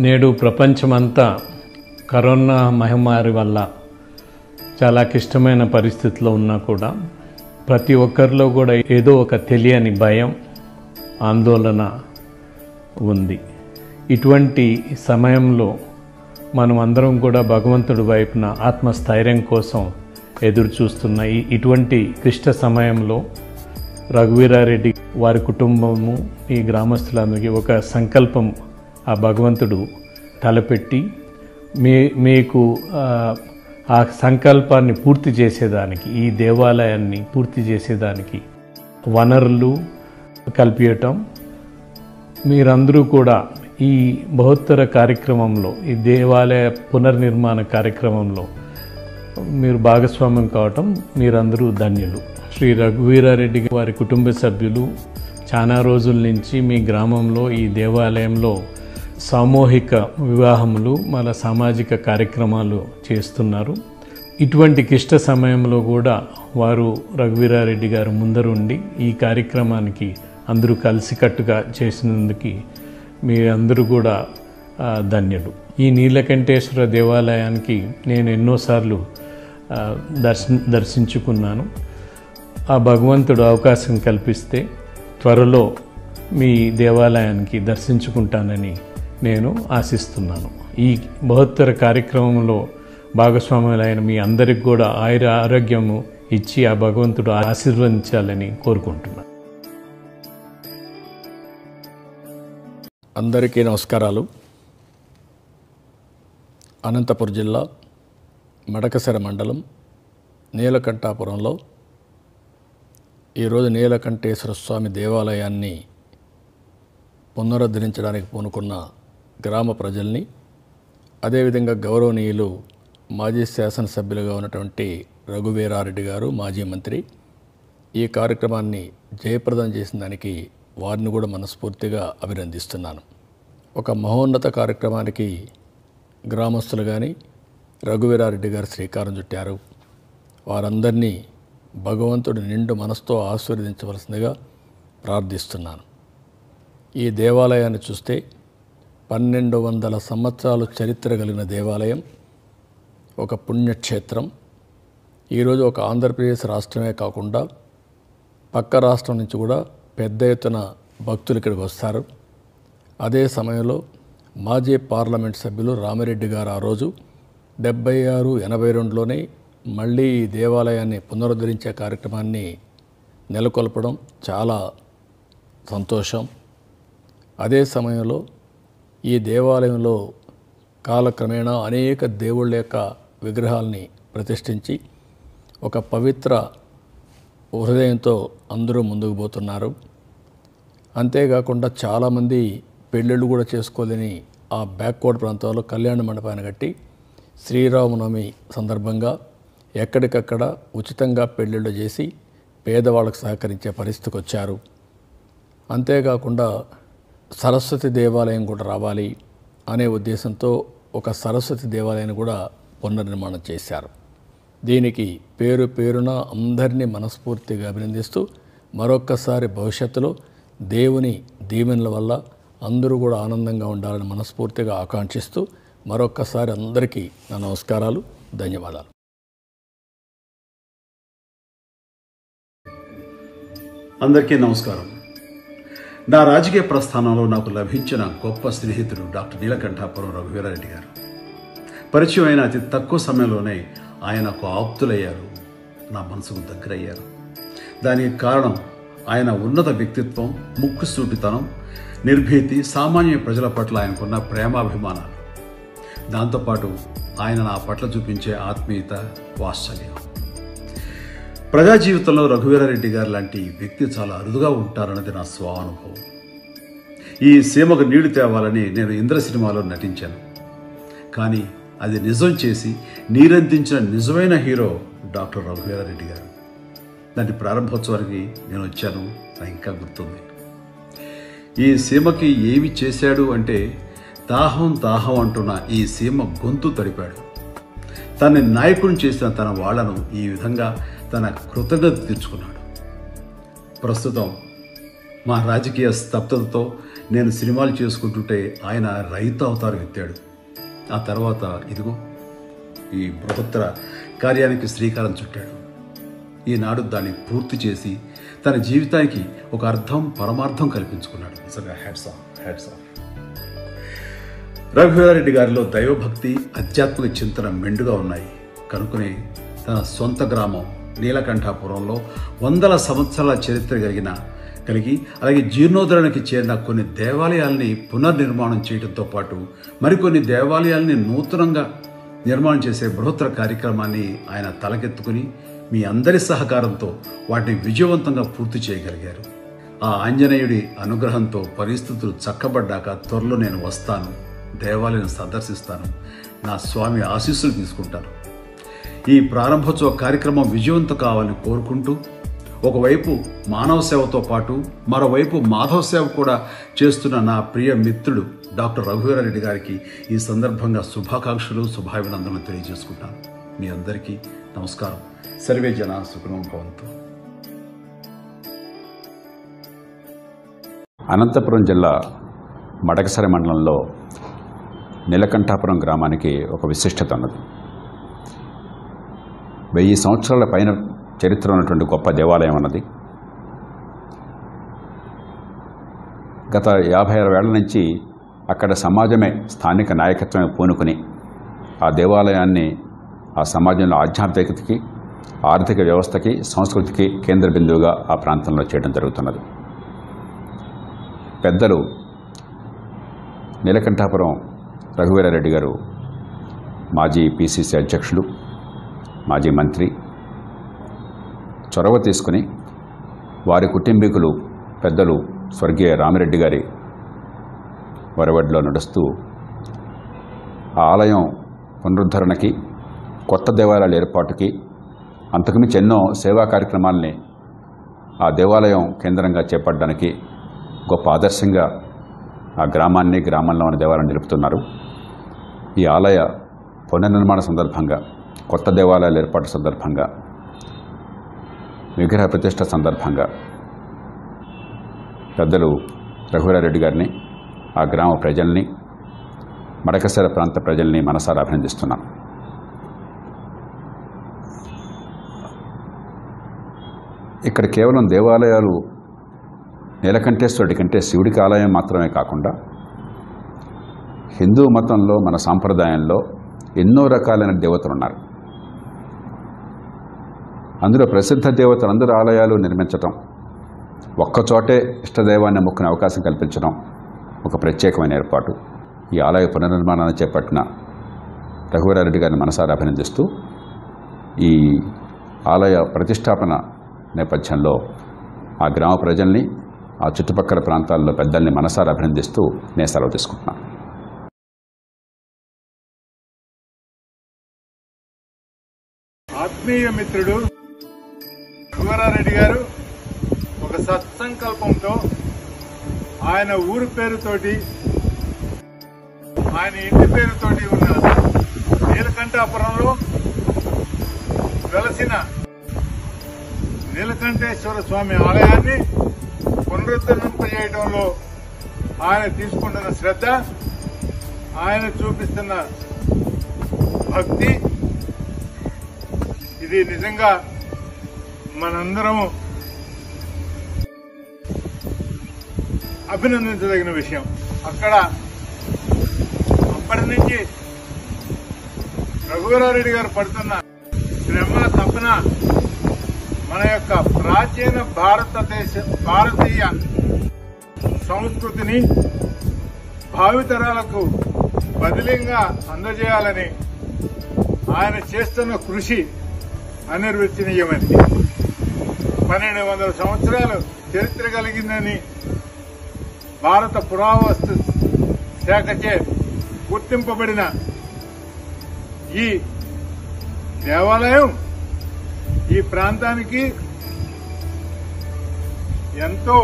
నేడు ప్రపంచమంతా కరోనా మహమ్మారి వల్ల చాలా క్లిష్టమైన పరిస్థితిలో ఉన్నా కూడా ప్రతి ఒక్కరిలో కూడా ఏదో ఒక తెలియని భయం ఆందోళన ఉంది. ఇటువంటి సమయంలో మనం అందరం కూడా భగవంతుడి వైపున ఆత్మస్థైర్యం కోసం ఎదురు చూస్తున్న ఇటువంటి క్లిష్ట సమయంలో రఘువీరారెడ్డి వారి కుటుంబము ఈ గ్రామస్తులందరికీ ఒక సంకల్పం ఆ భగవంతుడు తలపెట్టి మీ మీకు ఆ, సంకల్పాన్ని పూర్తి చేసేదానికి ఈ దేవాలయాన్ని పూర్తి చేసేదానికి వనరులు కల్పించటం మీరందరూ కూడా ఈ బహుత్తర కార్యక్రమంలో ఈ దేవాలయ పునర్నిర్మాణ కార్యక్రమంలో మీరు భాగస్వామ్యం కావటం మీరందరూ ధన్యులు. శ్రీ రఘువీరారెడ్డి వారి కుటుంబ సభ్యులు చాలా రోజుల నుంచి మీ గ్రామంలో ఈ దేవాలయంలో సామూహిక వివాహములు మన సామాజిక కార్యక్రమాలు చేస్తున్నారు. ఇటువంటి క్లిష్ట సమయంలో కూడా వారు రఘువీరారెడ్డి గారు ముందరుండి ఈ కార్యక్రమానికి అందరూ కలిసికట్టుగా చేసినందుకు మీ అందరూ కూడా ధన్యుడు ధన్యులు. ఈ నీలకంఠేశ్వర దేవాలయానికి నేను ఎన్నోసార్లు ఆ, దర్శ దర్శించుకున్నాను. ఆ భగవంతుడు అవకాశం కల్పిస్తే త్వరలో మీ దేవాలయానికి దర్శించుకుంటానని నేను ఆశిస్తున్నాను. ఈ బహుత్తర కార్యక్రమంలో భాగస్వాములైన మీ అందరికి కూడా ఆయుర ఆరోగ్యము ఇచ్చి ఆ భగవంతుడు ఆశీర్వదించాలని కోరుకుంటున్నాను. అందరికీ నమస్కారాలు. అనంతపురం జిల్లా మడకసెర మండలం నీలకంఠాపురంలో ఈరోజు నీలకంఠేశ్వర స్వామి దేవాలయాన్ని పునరుద్ధరించడానికి పూనుకున్న గ్రామ ప్రజల్ని అదేవిధంగా గౌరవనీయులు మాజీ శాసనసభ్యులుగా ఉన్నటువంటి రఘువీరారెడ్డి గారు మాజీ మంత్రి ఈ కార్యక్రమాన్ని జయప్రదం చేసిన దానికి వారిని కూడా మనస్ఫూర్తిగా అభినందిస్తున్నాను. ఒక మహోన్నత కార్యక్రమానికి గ్రామస్తులు కానీ రఘువీరారెడ్డి గారు శ్రీకారం చుట్టారు. వారందరినీ భగవంతుడు నిండు మనసుతో ఆశీర్వదించవలసిందిగా ప్రార్థిస్తున్నాను. ఈ దేవాలయాన్ని చూస్తే పన్నెండు వందల సంవత్సరాలు చరిత్ర కలిగిన దేవాలయం ఒక పుణ్యక్షేత్రం. ఈరోజు ఒక ఆంధ్రప్రదేశ్ రాష్ట్రమే కాకుండా పక్క రాష్ట్రం నుంచి కూడా పెద్ద ఎత్తున భక్తులు ఇక్కడికి వస్తారు. అదే సమయంలో మాజీ పార్లమెంట్ సభ్యులు రామిరెడ్డి గారు ఆ రోజు డెబ్బై ఆరు ఎనభై రెండులోనే మళ్ళీ ఈ దేవాలయాన్ని పునరుద్ధరించే కార్యక్రమాన్ని నెలకొల్పడం చాలా సంతోషం. అదే సమయంలో ఈ దేవాలయంలో కాలక్రమేణా అనేక దేవుళ్ళ యొక్క విగ్రహాల్ని ప్రతిష్ఠించి ఒక పవిత్ర హృదయంతో అందరూ ముందుకు పోతున్నారు. అంతేకాకుండా చాలామంది పెళ్ళిళ్ళు కూడా చేసుకోలేని ఆ బ్యాక్వర్డ్ ప్రాంతాల్లో కళ్యాణ మండపాన్ని కట్టి శ్రీరామనవమి సందర్భంగా ఎక్కడికక్కడ ఉచితంగా పెళ్ళిళ్ళు చేసి పేదవాళ్ళకు సహకరించే పరిస్థితికి వచ్చారు. అంతేకాకుండా సరస్వతి దేవాలయం కూడా రావాలి అనే ఉద్దేశంతో ఒక సరస్వతి దేవాలయాన్ని కూడా పునర్నిర్మాణం చేశారు. దీనికి పేరు పేరున అందరినీ మనస్ఫూర్తిగా అభినందిస్తూ మరొక్కసారి భవిష్యత్తులో దేవుని దీవెనల వల్ల అందరూ కూడా ఆనందంగా ఉండాలని మనస్ఫూర్తిగా ఆకాంక్షిస్తూ మరొక్కసారి అందరికీ నా నమస్కారాలు ధన్యవాదాలు. అందరికీ నమస్కారం. నా రాజకీయ ప్రస్థానంలో నాకు లభించిన గొప్ప స్నేహితుడు డాక్టర్ నీలకంఠాపురం రఘువీరారెడ్డి గారు. పరిచయం అయిన అతి తక్కువ సమయంలోనే ఆయనకు ఆప్తులయ్యారు. నా మనసుకు దగ్గరయ్యారు. దానికి కారణం ఆయన ఉన్నత వ్యక్తిత్వం ముక్కుసూటితనం నిర్భీతి సామాన్య ప్రజల పట్ల ఆయనకున్న ప్రేమాభిమానాలు. దాంతోపాటు ఆయన నా పట్ల చూపించే ఆత్మీయత వాత్సల్యం. ప్రజా జీవితంలో రఘువీరారెడ్డి గారు లాంటి వ్యక్తి చాలా అరుదుగా ఉంటారన్నది నా స్వానుభవం. ఈ సీమకు నీళ్ళు తేవాలని నేను ఇంద్ర సినిమాలో నటించాను. కానీ అది నిజం చేసి నీరందించిన నిజమైన హీరో డాక్టర్ రఘువీరారెడ్డి గారు. దాని ప్రారంభోత్సవానికి నేను వచ్చాను నాకు ఇంకా గుర్తుంది. ఈ సీమకి ఏమి చేశాడు అంటే దాహం దాహం అంటున్న ఈ సీమ గొంతు తడిపాడు. తన నాయకుడిని చేసిన తన వాళ్ళను ఈ విధంగా తన కృతజ్ఞత తెచ్చుకున్నాడు ప్రస్తుతం మా రాజకీయ స్తబ్దతతో నేను సినిమాలు చేసుకుంటుంటే ఆయన రైతు అవతారం ఎత్తాడు. ఆ తర్వాత ఇదిగో ఈ బృహత్తర కార్యానికి శ్రీకారం చుట్టాడు. ఈనాడు దాన్ని పూర్తి చేసి తన జీవితానికి ఒక అర్థం పరమార్థం కల్పించుకున్నాడు. నిజంగా hats off hats off Raghuveera Reddy గారిలో దైవభక్తి ఆధ్యాత్మిక చింతన మెండుగా ఉన్నాయి. కనుకనే తన సొంత గ్రామం నీలకంఠాపురంలో వందల సంవత్సరాల చరిత్ర కలిగిన కలిగి అలాగే జీర్ణోద్ధరణకి చేరిన కొన్ని దేవాలయాల్ని పునర్నిర్మాణం చేయడంతో పాటు మరికొన్ని దేవాలయాల్ని నూతనంగా నిర్మాణం చేసే బృహత్తర కార్యక్రమాన్ని ఆయన తలకెత్తుకుని మీ అందరి సహకారంతో వాటిని విజయవంతంగా పూర్తి చేయగలిగారు. ఆ ఆంజనేయుడి అనుగ్రహంతో పరిస్థితులు చక్కబడ్డాక త్వరలో నేను వస్తాను దేవాలయం సందర్శిస్తాను నా స్వామి ఆశీస్సులు తీసుకుంటాను. ఈ ప్రారంభోత్సవ కార్యక్రమం విజయవంతం కావాలని కోరుకుంటూ ఒకవైపు మానవ సేవతో పాటు మరోవైపు మాధవ సేవ కూడా చేస్తున్న నా ప్రియ మిత్రుడు డాక్టర్ రఘువీరారెడ్డి గారికి ఈ సందర్భంగా శుభాకాంక్షలు శుభాభినందనలు తెలియజేసుకుంటాను. మీ అందరికీ నమస్కారం. సర్వే జన సుఖనం భవంతు. అనంతపురం జిల్లా మడకసరి మండలంలో నీలకంఠాపురం గ్రామానికి ఒక విశిష్టత ఉన్నది. వెయ్యి సంవత్సరాల పైన చరిత్ర ఉన్నటువంటి గొప్ప దేవాలయం ఉన్నది గత యాభై ఆరు వేల నుంచి అక్కడ సమాజమే స్థానిక నాయకత్వమే పూనుకుని ఆ దేవాలయాన్ని ఆ సమాజంలో ఆధ్యాత్మికతకి ఆర్థిక వ్యవస్థకి సంస్కృతికి కేంద్ర బిందువుగా ఆ ప్రాంతంలో చేయడం జరుగుతున్నది. పెద్దలు నీలకంఠాపురం రఘువీరారెడ్డి గారు మాజీ పిసిసి అధ్యక్షులు మాజీ మంత్రి. చొరవ తీసుకుని వారి కుటుంబీకులు పెద్దలు స్వర్గీయ రామిరెడ్డి గారి వరవడిలో నడుస్తూ ఆ ఆలయం పునరుద్ధరణకి కొత్త దేవాలయాల ఏర్పాటుకి అంతకుమించి ఎన్నో సేవా కార్యక్రమాల్ని ఆ దేవాలయం కేంద్రంగా చేపట్టడానికి గొప్ప ఆదర్శంగా ఆ గ్రామాన్ని గ్రామంలో ఉన్న దేవాలయం నిలుపుతున్నారు. ఈ ఆలయ పునర్నిర్మాణ సందర్భంగా కొత్త దేవాలయాల ఏర్పాటు సందర్భంగా విగ్రహ ప్రతిష్ట సందర్భంగా పెద్దలు రఘువీరారెడ్డి గారిని ఆ గ్రామ ప్రజల్ని మడకసర ప్రాంత ప్రజల్ని మనసారా అభినందిస్తున్నాం. ఇక్కడ కేవలం దేవాలయాలు నీలకంఠేశ్వరుడి కంటే శివుడికి ఆలయం మాత్రమే కాకుండా హిందూ మతంలో మన సాంప్రదాయంలో ఎన్నో రకాలైన దేవతలు ఉన్నారు అందులో ప్రసిద్ధ దేవతలు అందరూ ఆలయాలు నిర్మించటం ఒక్కచోటే ఇష్టదైవాన్ని మొక్కునే అవకాశం కల్పించడం ఒక ప్రత్యేకమైన ఏర్పాటు. ఈ ఆలయ పునర్నిర్మాణాన్ని చేపట్టిన రఘువరారెడ్డి గారిని మనసారా అభినందిస్తూ ఈ ఆలయ ప్రతిష్టాపన నేపథ్యంలో ఆ గ్రామ ప్రజల్ని ఆ చుట్టుపక్కల ప్రాంతాల్లో పెద్దల్ని మనసారా అభినందిస్తూ నేను సెలవు తీసుకుంటున్నాను. ఆత్మీయ మిత్రుడు శివరారెడ్డి గారు ఒక సత్సంకల్పంతో ఆయన ఊరు పేరుతోటి ఆయన ఇంటి పేరుతోటి ఉన్న నీలకంఠాపురంలో వెలసిన నీలకంఠేశ్వర స్వామి ఆలయాన్ని పునరుద్ధరింపజేయడంలో ఆయన తీసుకుంటున్న శ్రద్ధ ఆయన చూపిస్తున్న భక్తి ఇది నిజంగా మనందరము అభినందించదగిన విషయం. అక్కడ అప్పటి నుంచి రఘువరారెడ్డి గారు పడుతున్న శ్రమ తపన మన యొక్క ప్రాచీన భారతదేశ భారతీయ సంస్కృతిని భావితరాలకు బదిలీగా అందజేయాలని ఆయన చేస్తున్న కృషి అనిర్వచనీయమైనది పన్నెండు వందల సంవత్సరాలు చరిత్ర కలిగిందని భారత పురావస్తు శాఖచే గుర్తింపబడిన ఈ దేవాలయం ఈ ప్రాంతానికి ఎంతో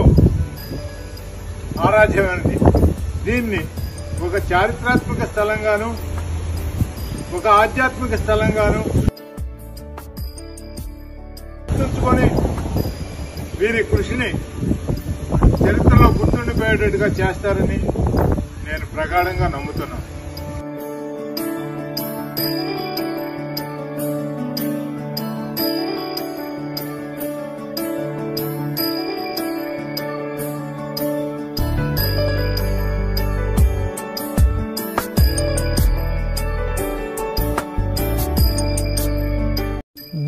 ఆరాధ్యమైనది. దీన్ని ఒక చారిత్రాత్మక స్థలంగాను ఒక ఆధ్యాత్మిక స్థలంగాను గుర్తుంచుకొని వీరి కృషిని చరిత్రలో గుర్తుండిపోయేటట్టుగా చేస్తారని నేను ప్రగాఢంగా నమ్ముతున్నాను.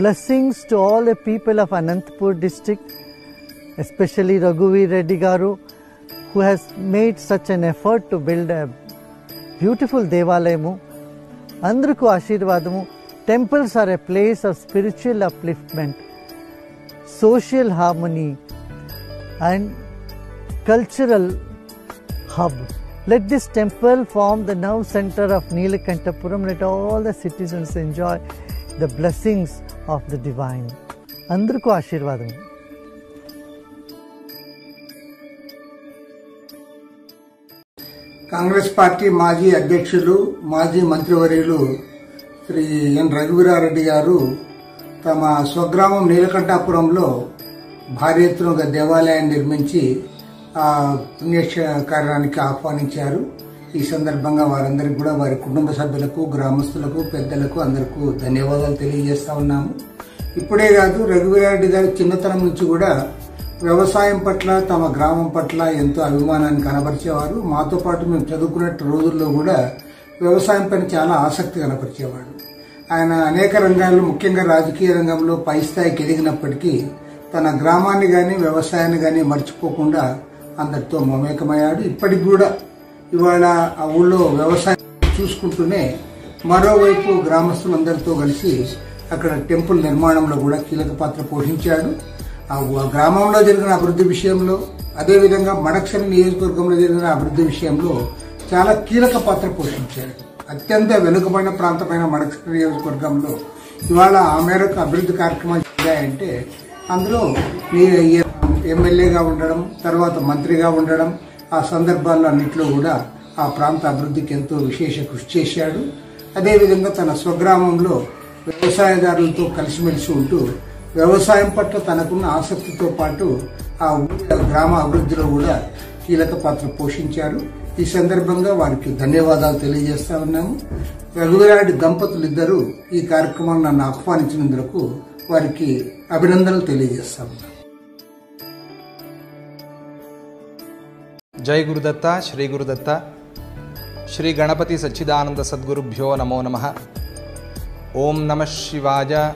blessings to all the people of Anantapur district, especially Raghuvi Reddy Garu, who has made such an effort to build a beautiful Devalayamu. అందరికీ ఆశీర్వాదము temples are a place of spiritual upliftment social harmony and cultural hub. Let this temple form the nerve center of Neelakantapuram. Let all the citizens enjoy the blessings of the divine. అందరికీ ఆశీర్వాదం. Congress party మాజీ అధ్యక్షులు మాజీ మంత్రివర్యులు శ్రీ ఎన్ రఘువీరారెడ్డి గారు తమ స్వగ్రామం నీలకంఠాపురంలో భారీ ఎత్తున ఒక దేవాలయాన్ని నిర్మించి ఆ పుణ్యక్ష కార్యానికి ఆహ్వానించారు. ఈ సందర్భంగా వారందరికీ కూడా వారి కుటుంబ సభ్యులకు గ్రామస్తులకు పెద్దలకు అందరికీ ధన్యవాదాలు తెలియజేస్తా ఉన్నాము. ఇప్పుడే కాదు రఘువీరారెడ్డి గారి చిన్నతనం నుంచి కూడా వ్యవసాయం పట్ల తమ గ్రామం పట్ల ఎంతో అభిమానాన్ని కనబరిచేవారు. మాతో పాటు మేము చదువుకునే రోజుల్లో కూడా వ్యవసాయం పైన చాలా ఆసక్తి కనపరిచేవాడు ఆయన అనేక రంగాల్లో ముఖ్యంగా రాజకీయ రంగంలో పై స్థాయికి ఎదిగినప్పటికీ తన గ్రామాన్ని కానీ వ్యవసాయాన్ని కానీ మర్చిపోకుండా అందరితో మమేకమయ్యాడు. ఇప్పటికి కూడా ఇవాళ ఆ ఊళ్ళో వ్యవసాయం చూసుకుంటూనే మరోవైపు గ్రామస్తులందరితో కలిసి అక్కడ టెంపుల్ నిర్మాణంలో కూడా కీలక పాత్ర పోషించాడు. ఆ గ్రామంలో జరిగిన అభివృద్ధి విషయంలో అదేవిధంగా మడక్షరి నియోజకవర్గంలో జరిగిన అభివృద్ధి విషయంలో చాలా కీలక పాత్ర పోషించాడు. అత్యంత వెనుకబడిన ప్రాంతమైన మడక్షరి నియోజకవర్గంలో ఇవాళ ఆ మేరకు అభివృద్ధి కార్యక్రమాలు జరిగాయంటే అందులో ఎమ్మెల్యేగా ఉండడం తర్వాత మంత్రిగా ఉండడం ఆ సందర్భాల్లో అన్నింటిలో కూడా ఆ ప్రాంత అభివృద్ధికి ఎంతో విశేష కృషి చేశాడు. అదేవిధంగా తన స్వగ్రామంలో వ్యవసాయదారులతో కలిసిమెలిసి ఉంటూ వ్యవసాయం పట్ల తనకున్న ఆసక్తితో పాటు ఆ గ్రామ అభివృద్ధిలో కూడా కీలక పాత్ర పోషించారు ఈ సందర్భంగా వారికి ధన్యవాదాలు తెలియజేస్తా ఉన్నాము. రఘువీరారెడ్డి దంపతులు ఇద్దరు ఈ కార్యక్రమాన్ని నన్ను ఆహ్వానించినందుకు వారికి అభినందనలు తెలియజేస్తా ఉన్నాము. జై గురుదత్త శ్రీ గురుదత్త శ్రీ గణపతి సచ్చిదానంద సద్గురుభ్యో నమో నమ. ఓం నమ శివాయ.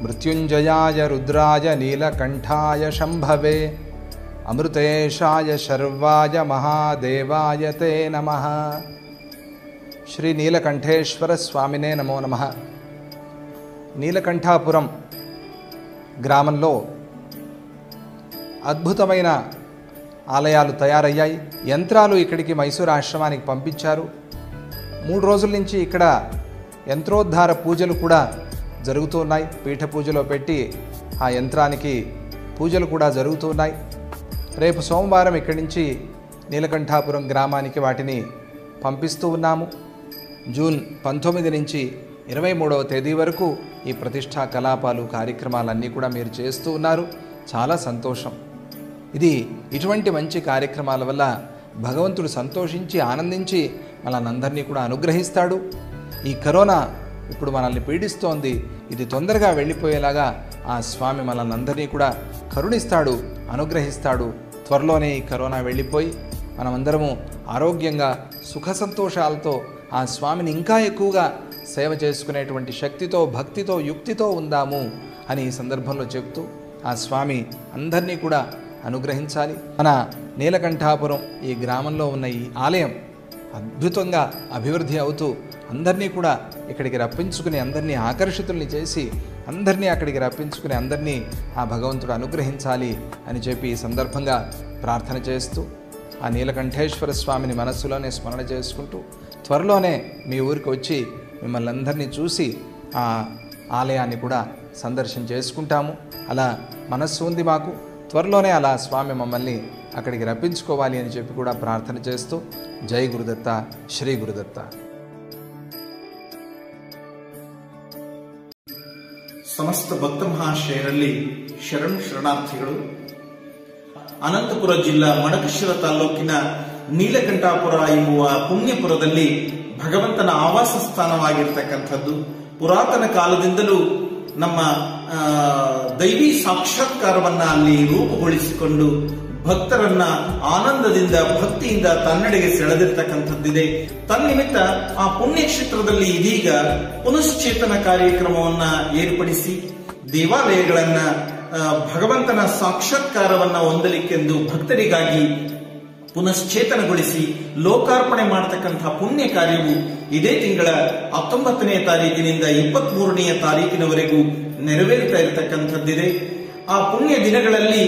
మృత్యుంజయాయ రుద్రాయ నీలకంఠాయ శంభవే. అమృతేశాయ శర్వాయ మహాదేవాయ తే నమ. శ్రీ నీలకంఠేశ్వర స్వామినే నమో నమ. నీలకంఠాపురం గ్రామంలో అద్భుతమైన ఆలయాలు తయారయ్యాయి. యంత్రాలు ఇక్కడికి మైసూరు ఆశ్రమానికి పంపించారు. మూడు రోజుల నుంచి ఇక్కడ యంత్రోద్ధార పూజలు కూడా జరుగుతున్నాయి పీఠ పూజలో పెట్టి ఆ యంత్రానికి పూజలు కూడా జరుగుతున్నాయి రేపు సోమవారం ఇక్కడి నుంచి నీలకంఠాపురం గ్రామానికి వాటిని పంపిస్తూ ఉన్నాము. జూన్ పంతొమ్మిది నుంచి ఇరవై మూడవ తేదీ వరకు ఈ ప్రతిష్టా కలాపాలు కార్యక్రమాలన్నీ కూడా మీరు చేస్తూ ఉన్నారు. చాలా సంతోషం. ఇది ఇటువంటి మంచి కార్యక్రమాల వల్ల భగవంతుడు సంతోషించి ఆనందించి మనల్ని అందరినీ కూడా అనుగ్రహిస్తాడు. ఈ కరోనా ఇప్పుడు మనల్ని పీడిస్తోంది. ఇది తొందరగా వెళ్ళిపోయేలాగా ఆ స్వామి మనల్ని అందరినీ కూడా కరుణిస్తాడు అనుగ్రహిస్తాడు. త్వరలోనే ఈ కరోనా వెళ్ళిపోయి మనమందరము ఆరోగ్యంగా సుఖ సంతోషాలతో ఆ స్వామిని ఇంకా ఎక్కువగా సేవ చేసుకునేటువంటి శక్తితో భక్తితో యుక్తితో ఉందాము అని ఈ సందర్భంలో చెప్తూ ఆ స్వామి అందరినీ కూడా అనుగ్రహించాలి. మన నీలకంఠాపురం ఈ గ్రామంలో ఉన్న ఈ ఆలయం అద్భుతంగా అభివృద్ధి అవుతూ అందరినీ కూడా ఇక్కడికి రప్పించుకుని అందరినీ ఆకర్షితుల్ని చేసి అందరినీ అక్కడికి రప్పించుకుని అందరినీ ఆ భగవంతుడు అనుగ్రహించాలి అని చెప్పి ఈ సందర్భంగా ప్రార్థన చేస్తూ ఆ నీలకంఠేశ్వర స్వామిని మనస్సులోనే స్మరణ చేసుకుంటూ త్వరలోనే మీ ఊరికి వచ్చి మిమ్మల్ని అందరినీ చూసి ఆ ఆలయాన్ని కూడా సందర్శన చేసుకుంటాము. అలా మనస్సు ఉంది మాకు. త్వరలోనే అలా స్వామి మమ్మల్ని అక్కడికి రప్పించుకోవాలి అని చెప్పి కూడా ప్రార్థన చేస్తూ జై గురుదత్త శ్రీ గురుదత్త ಸಮಸ್ತ ಭಕ್ತ ಮಹಾಶಯರಲ್ಲಿ ಶರಣು ಶರಣಾರ್ಥಿಗಳು ಅನಂತಪುರ ಜಿಲ್ಲಾ ಮಡಕಶಿರ ತಾಲೂಕಿನ ನೀಲಕಂಠಾಪುರ ಎಂಬುವ ಪುಣ್ಯಪುರದಲ್ಲಿ ಭಗವಂತನ ಆವಾಸ ಸ್ಥಾನವಾಗಿರ್ತಕ್ಕಂಥದ್ದು ಪುರಾತನ ಕಾಲದಿಂದಲೂ ನಮ್ಮ ಆ, ದೈವಿ ಸಾಕ್ಷಾತ್ಕಾರವನ್ನ ಅಲ್ಲಿ ರೂಪುಗೊಳಿಸಿಕೊಂಡು ಭಕ್ತರನ್ನ ಆನಂದದಿಂದ, ಭಕ್ತಿಯಿಂದ ತನ್ನೆಡೆಗೆ ಸೆಳೆದಿರ್ತಕ್ಕಂಥದ್ದಿದೆ. ತನ್ನಿಮಿತ್ತ ಆ ಪುಣ್ಯಕ್ಷೇತ್ರದಲ್ಲಿ ಇದೀಗ ಪುನಶ್ಚೇತನ ಕಾರ್ಯಕ್ರಮವನ್ನ ಏರ್ಪಡಿಸಿ, ದೇವಾಲಯಗಳನ್ನ ಭಗವಂತನ ಸಾಕ್ಷಾತ್ಕಾರವನ್ನ ಹೊಂದಲಿಕ್ಕೆಂದು ಭಕ್ತರಿಗಾಗಿ ಪುನಶ್ಚೇತನಗೊಳಿಸಿ ಲೋಕಾರ್ಪಣೆ ಮಾಡತಕ್ಕಂತಹ ಪುಣ್ಯ ಕಾರ್ಯವು ಇದೇ ತಿಂಗಳ ಹತ್ತೊಂಬತ್ತನೇ ತಾರೀಕಿನಿಂದ ಇಪ್ಪತ್ತ್ ಮೂರನೆಯ ತಾರೀಕಿನವರೆಗೂ ನೆರವೇರ್ತಾ ಇರತಕ್ಕಂಥದ್ದಿದೆ. ಆ ಪುಣ್ಯ ದಿನಗಳಲ್ಲಿ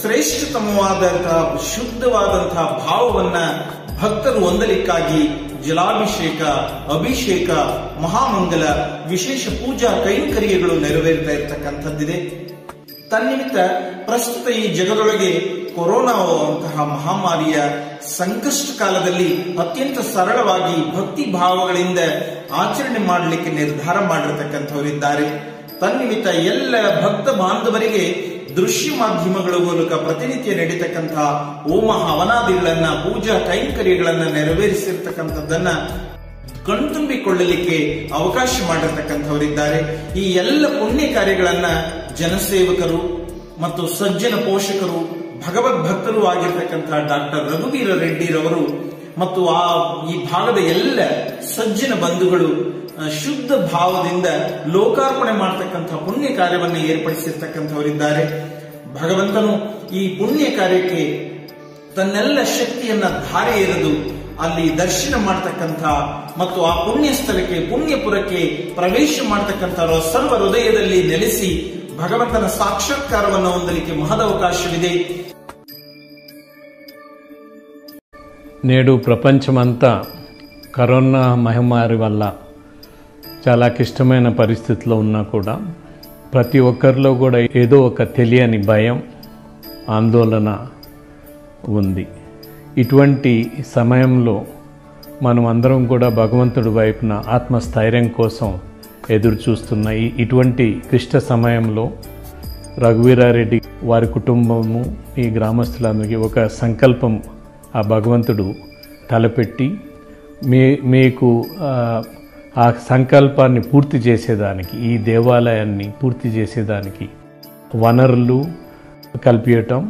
ಶ್ರೇಷ್ಠತಮವಾದಂತಹ, ಶುದ್ಧವಾದಂತಹ ಭಾವವನ್ನ ಭಕ್ತರು ಹೊಂದಲಿಕ್ಕಾಗಿ ಜಲಾಭಿಷೇಕ, ಅಭಿಷೇಕ, ಮಹಾಮಂಗಲ, ವಿಶೇಷ ಪೂಜಾ ಕೈಂಕರ್ಯಗಳು ನೆರವೇರ್ತಾ ಇರತಕ್ಕಂಥದ್ದಿದೆ. ತನ್ನಿಮಿತ್ತ ಪ್ರಸ್ತುತ ಈ ಜಗದೊಳಗೆ ಕೊರೋನಾ ಅಂತಹ ಮಹಾಮಾರಿಯ ಸಂಕಷ್ಟ ಕಾಲದಲ್ಲಿ ಅತ್ಯಂತ ಸರಳವಾಗಿ ಭಕ್ತಿ ಭಾವಗಳಿಂದ ಆಚರಣೆ ಮಾಡಲಿಕ್ಕೆ ನಿರ್ಧಾರ ಮಾಡಿರತಕ್ಕಂಥವರಿದ್ದಾರೆ. ತನ್ನಿಮಿತ್ತ ಎಲ್ಲ ಭಕ್ತ ಬಾಂಧವರಿಗೆ ದೃಶ್ಯ ಮಾಧ್ಯಮಗಳ ಮೂಲಕ ಪ್ರತಿನಿತ್ಯ ನಡೀತಕ್ಕಂತಹ ಹೋಮ ಹವನಾದಿಗಳನ್ನ ಪೂಜಾ ಕೈಂಕರ್ಯಗಳನ್ನ ನೆರವೇರಿಸಿರ್ತಕ್ಕಂಥದ್ದನ್ನ ಕಣ್ತುಂಬಿಕೊಳ್ಳಲಿಕ್ಕೆ ಅವಕಾಶ ಮಾಡಿರ್ತಕ್ಕಂಥವರಿದ್ದಾರೆ. ಈ ಎಲ್ಲ ಪುಣ್ಯ ಕಾರ್ಯಗಳನ್ನ ಜನಸೇವಕರು ಮತ್ತು ಸಜ್ಜನ ಪೋಷಕರು, ಭಗವದ್ ಭಕ್ತರು ಆಗಿರ್ತಕ್ಕಂತಹ ಡಾಕ್ಟರ್ ರಘುವೀರ ರೆಡ್ಡಿರವರು ಮತ್ತು ಆ ಈ ಭಾಗದ ಎಲ್ಲ ಸಜ್ಜನ ಬಂಧುಗಳು ಶುದ್ಧ ಭಾವದಿಂದ ಲೋಕಾರ್ಪಣೆ ಮಾಡತಕ್ಕಂತಹ ಪುಣ್ಯ ಕಾರ್ಯವನ್ನು ಏರ್ಪಡಿಸಿರ್ತಕ್ಕಂಥವರಿದ್ದಾರೆ ಭಗವಂತನು ಈ ಪುಣ್ಯ ಕಾರ್ಯಕ್ಕೆ ತನ್ನೆಲ್ಲ ಶಕ್ತಿಯನ್ನ ಧಾರೆ ಎರೆದು ಅಲ್ಲಿ ದರ್ಶನ ಮಾಡತಕ್ಕಂಥ ಮತ್ತು ಆ ಪುಣ್ಯ ಸ್ಥಳಕ್ಕೆ ಪುಣ್ಯಪುರಕ್ಕೆ ಪ್ರವೇಶ ಮಾಡತಕ್ಕಂಥ ಸರ್ವ ಹೃದಯದಲ್ಲಿ ನೆಲೆಸಿ ಭಗವಂತನ ಸಾಕ್ಷಾತ್ಕಾರವನ್ನು ಹೊಂದಲಿಕ್ಕೆ ಮಹದವಕಾಶವಿದೆ నేడు ప్రపంచమంతా కరోనా మహమ్మారి వల్ల చాలా క్లిష్టమైన పరిస్థితిలో ఉన్నా కూడా ప్రతి ఒక్కరిలో కూడా ఏదో ఒక తెలియని భయం ఆందోళన ఉంది. ఇటువంటి సమయంలో మనం అందరం కూడా భగవంతుడి వైపున ఆత్మస్థైర్యం కోసం ఎదురు చూస్తున్న ఇటువంటి క్లిష్ట సమయంలో రఘువీరారెడ్డి వారి కుటుంబము ఈ గ్రామస్తులందరికీ ఒక సంకల్పం ఆ భగవంతుడు తలపెట్టి మీ మీకు ఆ, సంకల్పాన్ని పూర్తి చేసేదానికి ఈ దేవాలయాన్ని పూర్తి చేసేదానికి వనరులు కల్పించటం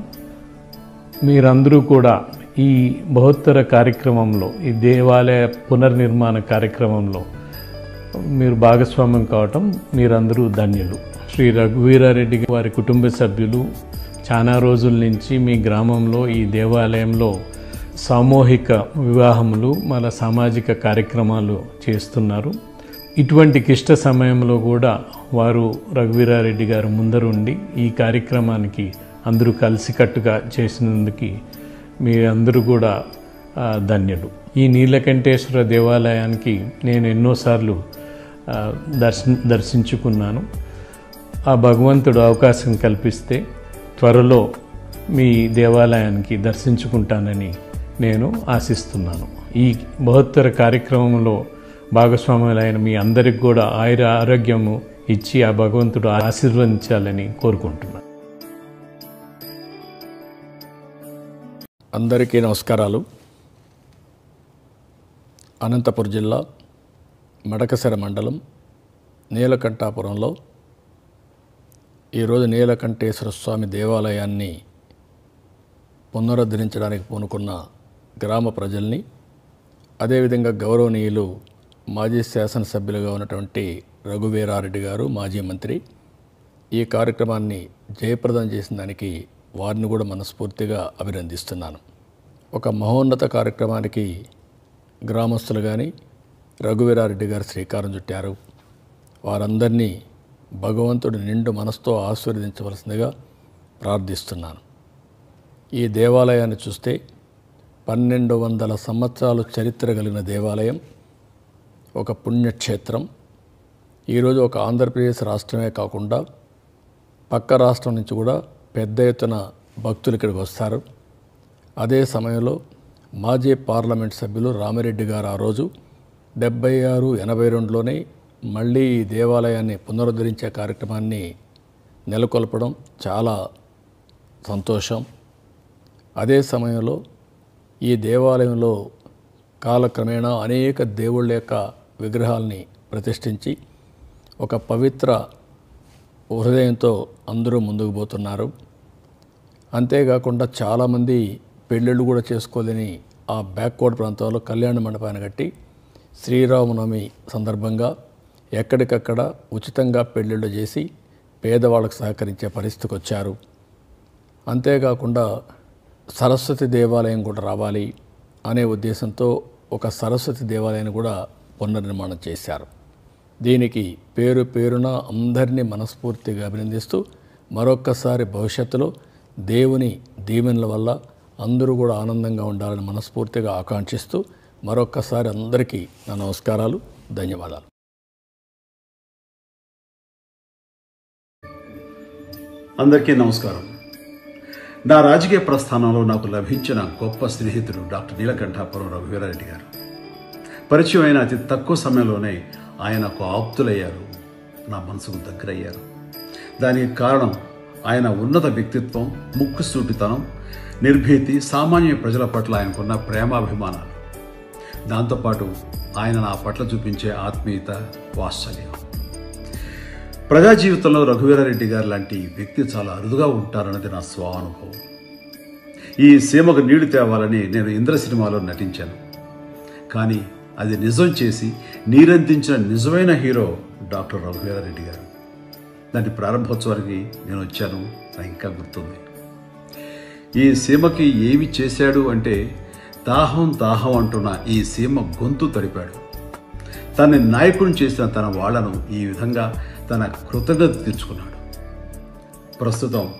మీరందరూ కూడా ఈ బహుత్తర కార్యక్రమంలో ఈ దేవాలయ పునర్నిర్మాణ కార్యక్రమంలో మీరు భాగస్వామ్యం కావటం మీరందరూ ధన్యులు. శ్రీ రఘువీరారెడ్డి వారి కుటుంబ సభ్యులు చాలా రోజుల నుంచి మీ గ్రామంలో ఈ దేవాలయంలో సామూహిక వివాహములు మన సామాజిక కార్యక్రమాలు చేస్తున్నారు. ఇటువంటి క్లిష్ట సమయంలో కూడా వారు రఘువీరారెడ్డి గారు ముందరుండి ఈ కార్యక్రమానికి అందరూ కలిసికట్టుగా చేసినందుకు మీ అందరూ కూడా ధన్యుడు ధన్యులు. ఈ నీలకంఠేశ్వర దేవాలయానికి నేను ఎన్నోసార్లు దర్శన దర్శించుకున్నాను. ఆ భగవంతుడు అవకాశం కల్పిస్తే త్వరలో మీ దేవాలయానికి దర్శించుకుంటానని నేను ఆశిస్తున్నాను. ఈ మహత్తర కార్యక్రమంలో భాగస్వాములైన మీ అందరికి కూడా ఆయుర ఆరోగ్యము ఇచ్చి ఆ భగవంతుడు ఆశీర్వదించాలని కోరుకుంటున్నాను. అందరికీ నమస్కారాలు. అనంతపురం జిల్లా మడకసెర మండలం నీలకంఠాపురంలో ఈరోజు నీలకంఠేశ్వర స్వామి దేవాలయాన్ని పునరుద్ధరించడానికి పూనుకున్న గ్రామ ప్రజల్ని అదేవిధంగా గౌరవనీయులు మాజీ శాసనసభ్యులుగా ఉన్నటువంటి రఘువీరారెడ్డి గారు మాజీ మంత్రి ఈ కార్యక్రమాన్ని జయప్రదం చేసిన దానికి వారిని కూడా మనస్ఫూర్తిగా అభినందిస్తున్నాను. ఒక మహోన్నత కార్యక్రమానికి గ్రామస్తులు కానీ రఘువీరారెడ్డి గారు శ్రీకారం చుట్టారు. వారందరినీ భగవంతుడు నిండు మనసుతో ఆశీర్వదించవలసిందిగా ప్రార్థిస్తున్నాను. ఈ దేవాలయాన్ని చూస్తే పన్నెండు వందల సంవత్సరాలు చరిత్ర కలిగిన దేవాలయం ఒక పుణ్యక్షేత్రం ఈరోజు ఒక ఆంధ్రప్రదేశ్ రాష్ట్రమే కాకుండా పక్క రాష్ట్రం నుంచి కూడా పెద్ద ఎత్తున భక్తులు ఇక్కడికి వస్తారు. అదే సమయంలో మాజీ పార్లమెంట్ సభ్యులు రామిరెడ్డి గారు ఆ రోజు డెబ్బై ఆరు ఎనభై రెండులోనే మళ్ళీ ఈ దేవాలయాన్ని పునరుద్ధరించే కార్యక్రమాన్ని నెలకొల్పడం చాలా సంతోషం. అదే సమయంలో ఈ దేవాలయంలో కాలక్రమేణా అనేక దేవుళ్ళ యొక్క విగ్రహాల్ని ప్రతిష్ఠించి ఒక పవిత్ర హృదయంతో అందరూ ముందుకు పోతున్నారు. అంతేకాకుండా చాలామంది పెళ్ళిళ్ళు కూడా చేసుకోలేని ఆ బ్యాక్వర్డ్ ప్రాంతాల్లో కళ్యాణ మండపాన్ని కట్టి శ్రీరామనవమి సందర్భంగా ఎక్కడికక్కడ ఉచితంగా పెళ్ళిళ్ళు చేసి పేదవాళ్ళకు సహకరించే పరిస్థితికి వచ్చారు. అంతేకాకుండా సరస్వతి దేవాలయం కూడా రావాలి అనే ఉద్దేశంతో ఒక సరస్వతి దేవాలయాన్ని కూడా పునర్నిర్మాణం చేశారు. దీనికి పేరు పేరున అందరినీ మనస్ఫూర్తిగా అభినందిస్తూ మరొక్కసారి భవిష్యత్తులో దేవుని దీవెనల వల్ల అందరూ కూడా ఆనందంగా ఉండాలని మనస్ఫూర్తిగా ఆకాంక్షిస్తూ మరొక్కసారి అందరికీ నా నమస్కారాలు ధన్యవాదాలు. అందరికీ నమస్కారం. నా రాజకీయ ప్రస్థానంలో నాకు లభించిన గొప్ప స్నేహితుడు డాక్టర్ నీలకంఠాపురం రఘువీరారెడ్డి గారు. పరిచయం అయిన అతి తక్కువ సమయంలోనే ఆయనకు ఆప్తులయ్యారు. నా మనసుకు దగ్గరయ్యారు. దానికి కారణం ఆయన ఉన్నత వ్యక్తిత్వం ముక్కు సూటితనం నిర్భీతి సామాన్య ప్రజల పట్ల ఆయనకున్న ప్రేమాభిమానాలు. దాంతోపాటు ఆయన నా పట్ల చూపించే ఆత్మీయత వాత్సల్యం. ప్రజా జీవితంలో రఘువీరారెడ్డి గారు లాంటి వ్యక్తి చాలా అరుదుగా ఉంటారన్నది నా స్వానుభవం. ఈ సీమకు నీళ్ళు తేవాలని నేను ఇంద్ర సినిమాలో నటించాను. కానీ అది నిజం చేసి నీరందించిన నిజమైన హీరో డాక్టర్ రఘువీరారెడ్డి గారు. దాని ప్రారంభోత్సవానికి నేను వచ్చాను నాకు ఇంకా గుర్తుంది. ఈ సీమకి ఏమి చేశాడు అంటే దాహం దాహం అంటున్న ఈ సీమ గొంతు తడిపాడు. తన నాయకుడిని చేసిన తన వాళ్ళను ఈ విధంగా తన కృతజ్ఞత తీర్చుకున్నాడు ప్రస్తుతం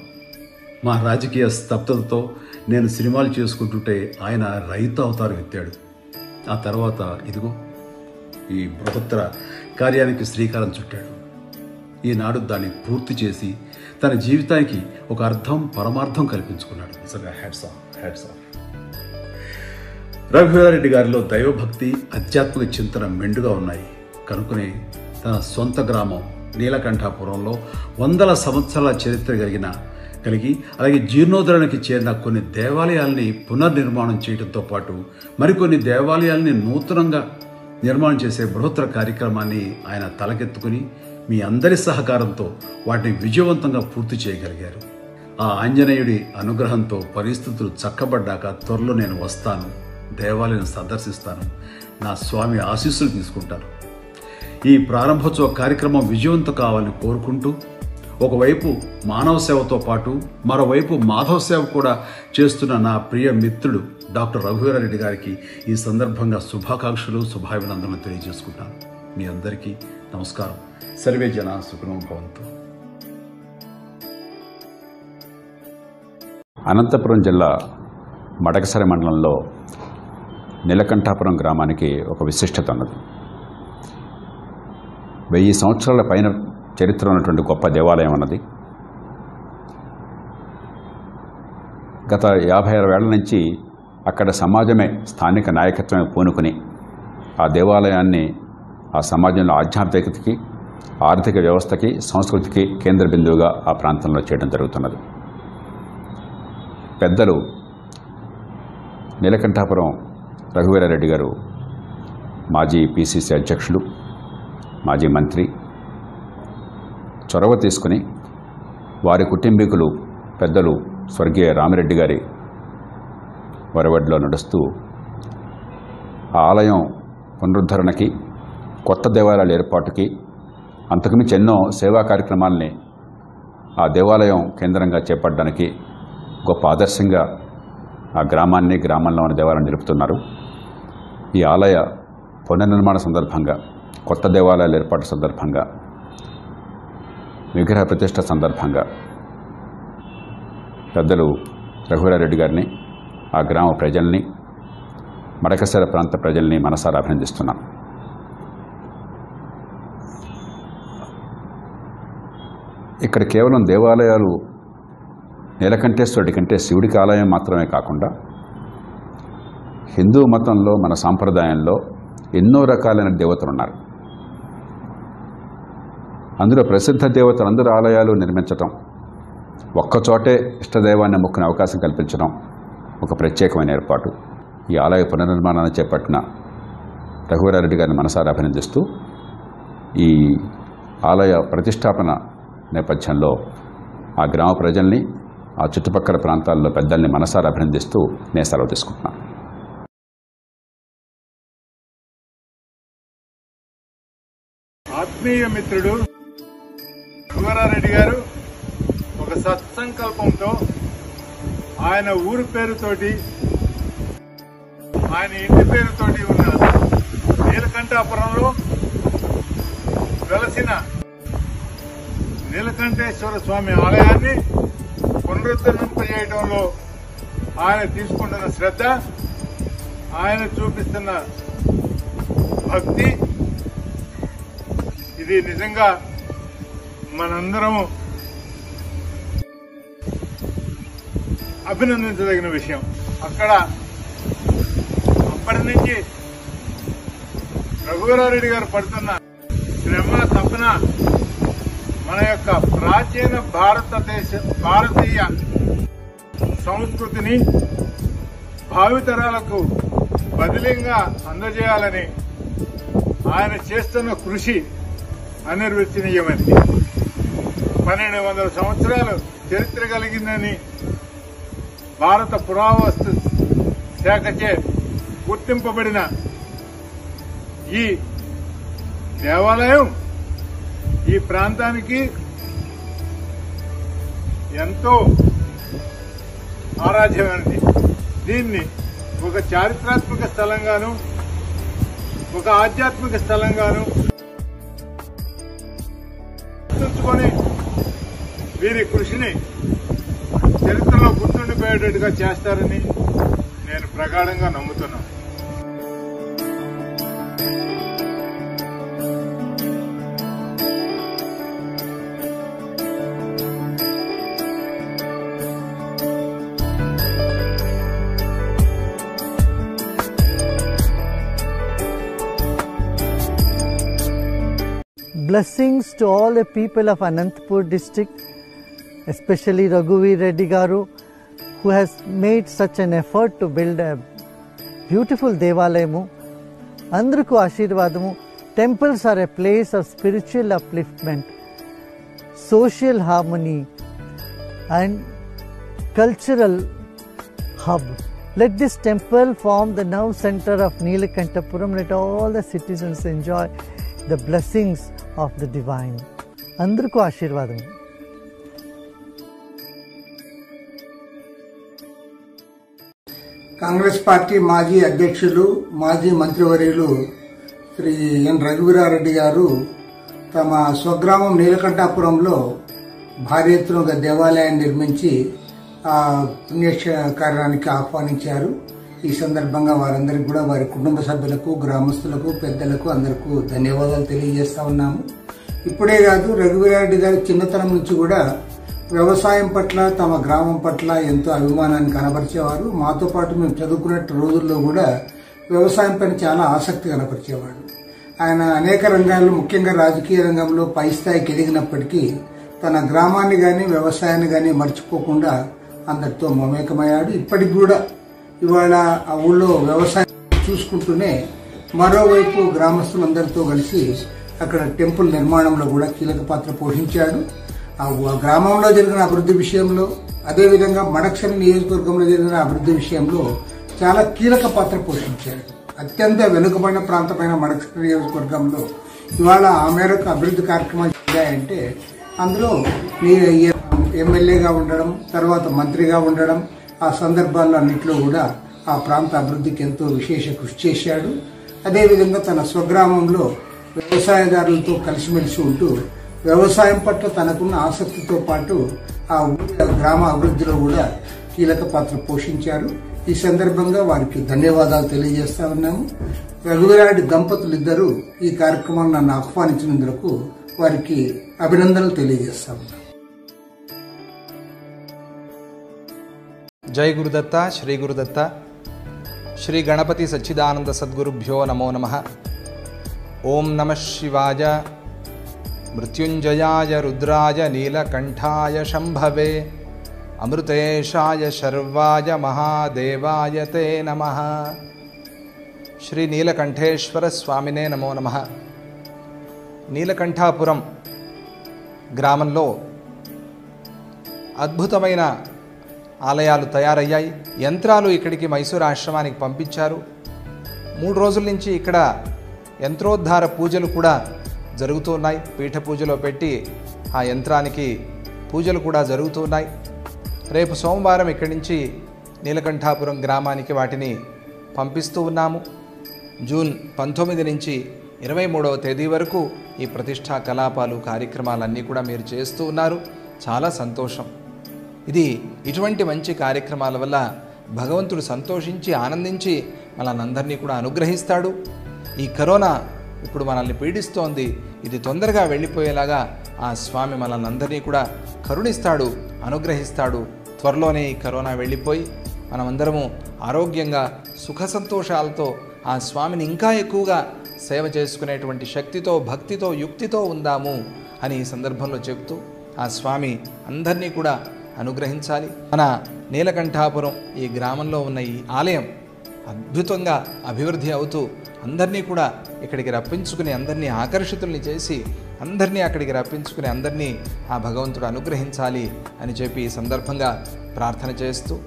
మా రాజకీయ స్తబ్దతతో నేను సినిమాలు చేసుకుంటుంటే ఆయన రైతు అవతారం ఎత్తాడు. ఆ తర్వాత ఇదిగో ఈ బృహత్తర కార్యానికి శ్రీకారం చుట్టాడు. ఈనాడు దాన్ని పూర్తి చేసి తన జీవితానికి ఒక అర్థం పరమార్థం కల్పించుకున్నాడు. నిజంగా hats off hats off. Raghuveera Reddy గారిలో దైవభక్తి ఆధ్యాత్మిక చింతన మెండుగా ఉన్నాయి. కనుకనే తన సొంత గ్రామం నీలకంఠాపురంలో వందల సంవత్సరాల చరిత్ర కలిగిన కలిగి అలాగే జీర్ణోద్ధరణకి చేరిన కొన్ని దేవాలయాల్ని పునర్నిర్మాణం చేయడంతో పాటు మరికొన్ని దేవాలయాల్ని నూతనంగా నిర్మాణం చేసే బృహత్తర కార్యక్రమాన్ని ఆయన తలకెత్తుకుని మీ అందరి సహకారంతో వాటిని విజయవంతంగా పూర్తి చేయగలిగారు. ఆ ఆంజనేయుడి అనుగ్రహంతో పరిస్థితులు చక్కబడ్డాక త్వరలో నేను వస్తాను దేవాలయం సందర్శిస్తాను. నా స్వామి ఆశీస్సులు తీసుకుంటాను ఈ ప్రారంభోత్సవ కార్యక్రమం విజయవంతం కావాలని కోరుకుంటూ ఒకవైపు మానవ సేవతో పాటు మరోవైపు మాధవ సేవ కూడా చేస్తున్న నా ప్రియ మిత్రుడు డాక్టర్ రఘువీరారెడ్డి గారికి ఈ సందర్భంగా శుభాకాంక్షలు శుభాభినందనలు తెలియజేసుకుంటాను. మీ అందరికీ నమస్కారం. సర్వే జన సుఖనం భవంతు. అనంతపురం జిల్లా మడకసర మండలంలో నీలకంఠాపురం గ్రామానికి ఒక విశిష్టత ఉన్నది. వెయ్యి సంవత్సరాల పైన చరిత్ర ఉన్నటువంటి గొప్ప దేవాలయం అన్నది. గత యాభై ఆరు వేల నుంచి అక్కడ సమాజమే స్థానిక నాయకత్వమే పూనుకుని ఆ దేవాలయాన్ని ఆ సమాజంలో ఆధ్యాత్మికతకి ఆర్థిక వ్యవస్థకి సంస్కృతికి కేంద్ర బిందువుగా ఆ ప్రాంతంలో చేయడం జరుగుతున్నది. పెద్దలు నీలకంఠాపురం రఘువీరారెడ్డి గారు మాజీ పిసిసి అధ్యక్షులు మాజీ మంత్రి. చొరవ తీసుకుని వారి కుటుంబీకులు పెద్దలు స్వర్గీయ రామిరెడ్డి గారి వరవడిలో నడుస్తూ ఆ ఆలయం పునరుద్ధరణకి కొత్త దేవాలయాల ఏర్పాటుకి అంతకుమించి ఎన్నో సేవా కార్యక్రమాల్ని ఆ దేవాలయం కేంద్రంగా చేపట్టడానికి గొప్ప ఆదర్శంగా ఆ గ్రామాన్ని గ్రామంలో ఉన్న దేవాలయం నిలుపుతున్నారు. ఈ ఆలయ పునర్నిర్మాణ సందర్భంగా కొత్త దేవాలయాల ఏర్పాటు సందర్భంగా విగ్రహ ప్రతిష్ట సందర్భంగా పెద్దలు రఘువీరారెడ్డి గారిని ఆ గ్రామ ప్రజల్ని మడకసర ప్రాంత ప్రజల్ని మనసారా అభినందిస్తున్నాం. ఇక్కడ కేవలం దేవాలయాలు నీలకంఠేశ్వరుడి కంటే శివుడికి ఆలయం మాత్రమే కాకుండా హిందూ మతంలో మన సాంప్రదాయంలో ఎన్నో రకాలైన దేవతలు ఉన్నారు అందులో ప్రసిద్ధ దేవతలందరూ ఆలయాలు నిర్మించటం. ఒక్కచోటే ఇష్టదైవాన్ని మొక్కునే అవకాశం కల్పించడం ఒక ప్రత్యేకమైన ఏర్పాటు. ఈ ఆలయ పునర్నిర్మాణాన్ని చేపట్టిన రఘువరారెడ్డి గారిని మనసారా అభినందిస్తూ ఈ ఆలయ ప్రతిష్టాపన నేపథ్యంలో ఆ గ్రామ ప్రజల్ని ఆ చుట్టుపక్కల ప్రాంతాల్లో పెద్దల్ని మనసారా అభినందిస్తూ నేను సెలవు తీసుకుంటున్నాను ఆత్మీయ మిత్రుడు శివరారెడ్డి గారు ఒక సత్సంకల్పంతో ఆయన ఊరు పేరుతోటి ఆయన ఇంటి పేరుతోటి ఉన్న నీలకంఠాపురంలో వెలసిన నీలకంఠేశ్వర స్వామి ఆలయాన్ని పునరుద్ధరింపజేయడంలో ఆయన తీసుకుంటున్న శ్రద్ధ ఆయన చూపిస్తున్న భక్తి ఇది నిజంగా మనందరము అభినందించదగిన విషయం. అక్కడ అప్పటి నుంచి రఘువరారెడ్డి గారు పడుతున్న శ్రమ తపన మన యొక్క ప్రాచీన భారతదేశ భారతీయ సంస్కృతిని భావితరాలకు బదిలీగా అందజేయాలని ఆయన చేస్తున్న కృషి అనిర్వచనీయమైనది. పన్నెండు వందల సంవత్సరాలు చరిత్ర కలిగిందని భారత పురావస్తు శాఖచే గుర్తింపబడిన ఈ దేవాలయం ఈ ప్రాంతానికి ఎంతో ఆరాధ్యమైనది. దీన్ని ఒక చారిత్రాత్మక స్థలంగాను ఒక ఆధ్యాత్మిక స్థలంగాను గుర్తుంచుకొని వీరి కృషిని చరిత్రలో గుర్తుండిపోయేటట్టుగా చేస్తారని నేను ప్రగాఢంగా నమ్ముతున్నాను Blessings to all the people of Anantapur district, especially Raghuveer Reddy Garu, who has made such an effort to build a beautiful Devalayamu. అందరికీ ఆశీర్వాదము temples are a place of spiritual upliftment social harmony and cultural hub. Let this temple form the nerve center of Neelakantapuram. Let all the citizens enjoy the blessings of the divine. అందరికీ ఆశీర్వాదం Congress party మాజీ అధ్యక్షులు మాజీ మంత్రివర్యులు శ్రీ ఎన్ రఘువీరారెడ్డి గారు తమ స్వగ్రామం నీలకంఠాపురంలో భారీ ఎత్తున ఒక దేవాలయాన్ని నిర్మించి ఆ పుణ్యకార్యానికి ఆహ్వానించారు. ఈ సందర్భంగా వారందరికీ కూడా వారి కుటుంబ సభ్యులకు గ్రామస్తులకు పెద్దలకు అందరికీ ధన్యవాదాలు తెలియజేస్తా ఉన్నాము. ఇప్పుడే కాదు రఘువీరారెడ్డి గారి చిన్నతనం నుంచి కూడా వ్యవసాయం పట్ల తమ గ్రామం పట్ల ఎంతో అభిమానాన్ని కనపరిచేవారు మాతో పాటు మేము చదువుకునే రోజుల్లో కూడా వ్యవసాయం పైన చాలా ఆసక్తి కనపరిచేవాడు ఆయన అనేక రంగాల్లో ముఖ్యంగా రాజకీయ రంగంలో పై స్థాయికి ఎదిగినప్పటికీ తన గ్రామాన్ని కానీ వ్యవసాయాన్ని కానీ మర్చిపోకుండా అందరితో మమేకమయ్యాడు. ఇప్పటికి కూడా ఇవాళ ఆ ఊళ్ళో వ్యవసాయం చూసుకుంటూనే మరోవైపు గ్రామస్తులందరితో కలిసి అక్కడ టెంపుల్ నిర్మాణంలో కూడా కీలక పాత్ర పోషించాడు. గ్రామంలో జరిగిన అభివృద్ధి విషయంలో అదేవిధంగా మడక్షరి నియోజకవర్గంలో జరిగిన అభివృద్ధి విషయంలో చాలా కీలక పాత్ర పోషించారు. అత్యంత వెనుకబడిన ప్రాంతమైన మడక్షరి నియోజకవర్గంలో ఇవాళ ఆ మేరకు అభివృద్ధి కార్యక్రమాలు జరిగాయంటే అందులో ఎమ్మెల్యేగా ఉండడం తర్వాత మంత్రిగా ఉండడం ఆ సందర్భాల్లో అన్నింటిలో కూడా ఆ ప్రాంత అభివృద్ధికి ఎంతో విశేష కృషి చేశాడు. అదేవిధంగా తన స్వగ్రామంలో వ్యవసాయదారులతో కలిసిమెలిసి ఉంటూ వ్యవసాయం పట్ల తనకున్న ఆసక్తితో పాటు ఆ ఊరి గ్రామ అభివృద్ధిలో కూడా కీలక పాత్ర పోషించారు. ఈ సందర్భంగా వారికి ధన్యవాదాలు తెలియజేస్తా ఉన్నాము. రఘువీరారెడ్డి దంపతులు ఇద్దరు ఈ కార్యక్రమాన్ని నన్ను ఆహ్వానించినందుకు వారికి అభినందనలు తెలియజేస్తా ఉన్నాము. జై గురుదత్త శ్రీ గురుదత్త. శ్రీ గణపతి సచ్చిదానంద సద్గురుభ్యో నమో నమ. ఓం నమ శివాయ. మృత్యుంజయాయ రుద్రాయ నీలకంఠాయ శంభవే. అమృతేశాయ శర్వాయ మహాదేవాయ తే నమ. శ్రీ నీలకంఠేశ్వర స్వామినే నమో నమ. నీలకంఠాపురం గ్రామంలో అద్భుతమైన ఆలయాలు తయారయ్యాయి. యంత్రాలు ఇక్కడికి మైసూరు ఆశ్రమానికి పంపించారు. మూడు రోజుల నుంచి ఇక్కడ యంత్రోద్ధార పూజలు కూడా జరుగుతున్నాయి. పీఠ పూజలో పెట్టి ఆ యంత్రానికి పూజలు కూడా జరుగుతున్నాయి. రేపు సోమవారం ఇక్కడి నుంచి నీలకంఠాపురం గ్రామానికి వాటిని పంపిస్తూ ఉన్నాము. జూన్ పంతొమ్మిది నుంచి ఇరవై మూడవ తేదీ వరకు ఈ ప్రతిష్టా కలాపాలు కార్యక్రమాలన్నీ కూడా మీరు చేస్తూ ఉన్నారు. చాలా సంతోషం. ఇది ఇటువంటి మంచి కార్యక్రమాల వల్ల భగవంతుడు సంతోషించి ఆనందించి మనల్ని అందరినీ కూడా అనుగ్రహిస్తాడు. ఈ కరోనా ఇప్పుడు మనల్ని పీడిస్తోంది. ఇది తొందరగా వెళ్ళిపోయేలాగా ఆ స్వామి మనల్ని అందరినీ కూడా కరుణిస్తాడు అనుగ్రహిస్తాడు. త్వరలోనే ఈ కరోనా వెళ్ళిపోయి మనమందరము ఆరోగ్యంగా సుఖ సంతోషాలతో ఆ స్వామిని ఇంకా ఎక్కువగా సేవ చేసుకునేటువంటి శక్తితో భక్తితో యుక్తితో ఉందాము అని ఈ సందర్భంలో చెప్తూ ఆ స్వామి అందరినీ కూడా అనుగ్రహించాలి. మన నీలకంఠాపురం ఈ గ్రామంలో ఉన్న ఈ ఆలయం అద్భుతంగా అభివృద్ధి అవుతూ అందరినీ కూడా ఇక్కడికి రప్పించుకుని అందరినీ ఆకర్షితుల్ని చేసి అందరినీ అక్కడికి రప్పించుకుని అందరినీ ఆ భగవంతుడు అనుగ్రహించాలి అని చెప్పి ఈ సందర్భంగా ప్రార్థన చేస్తూ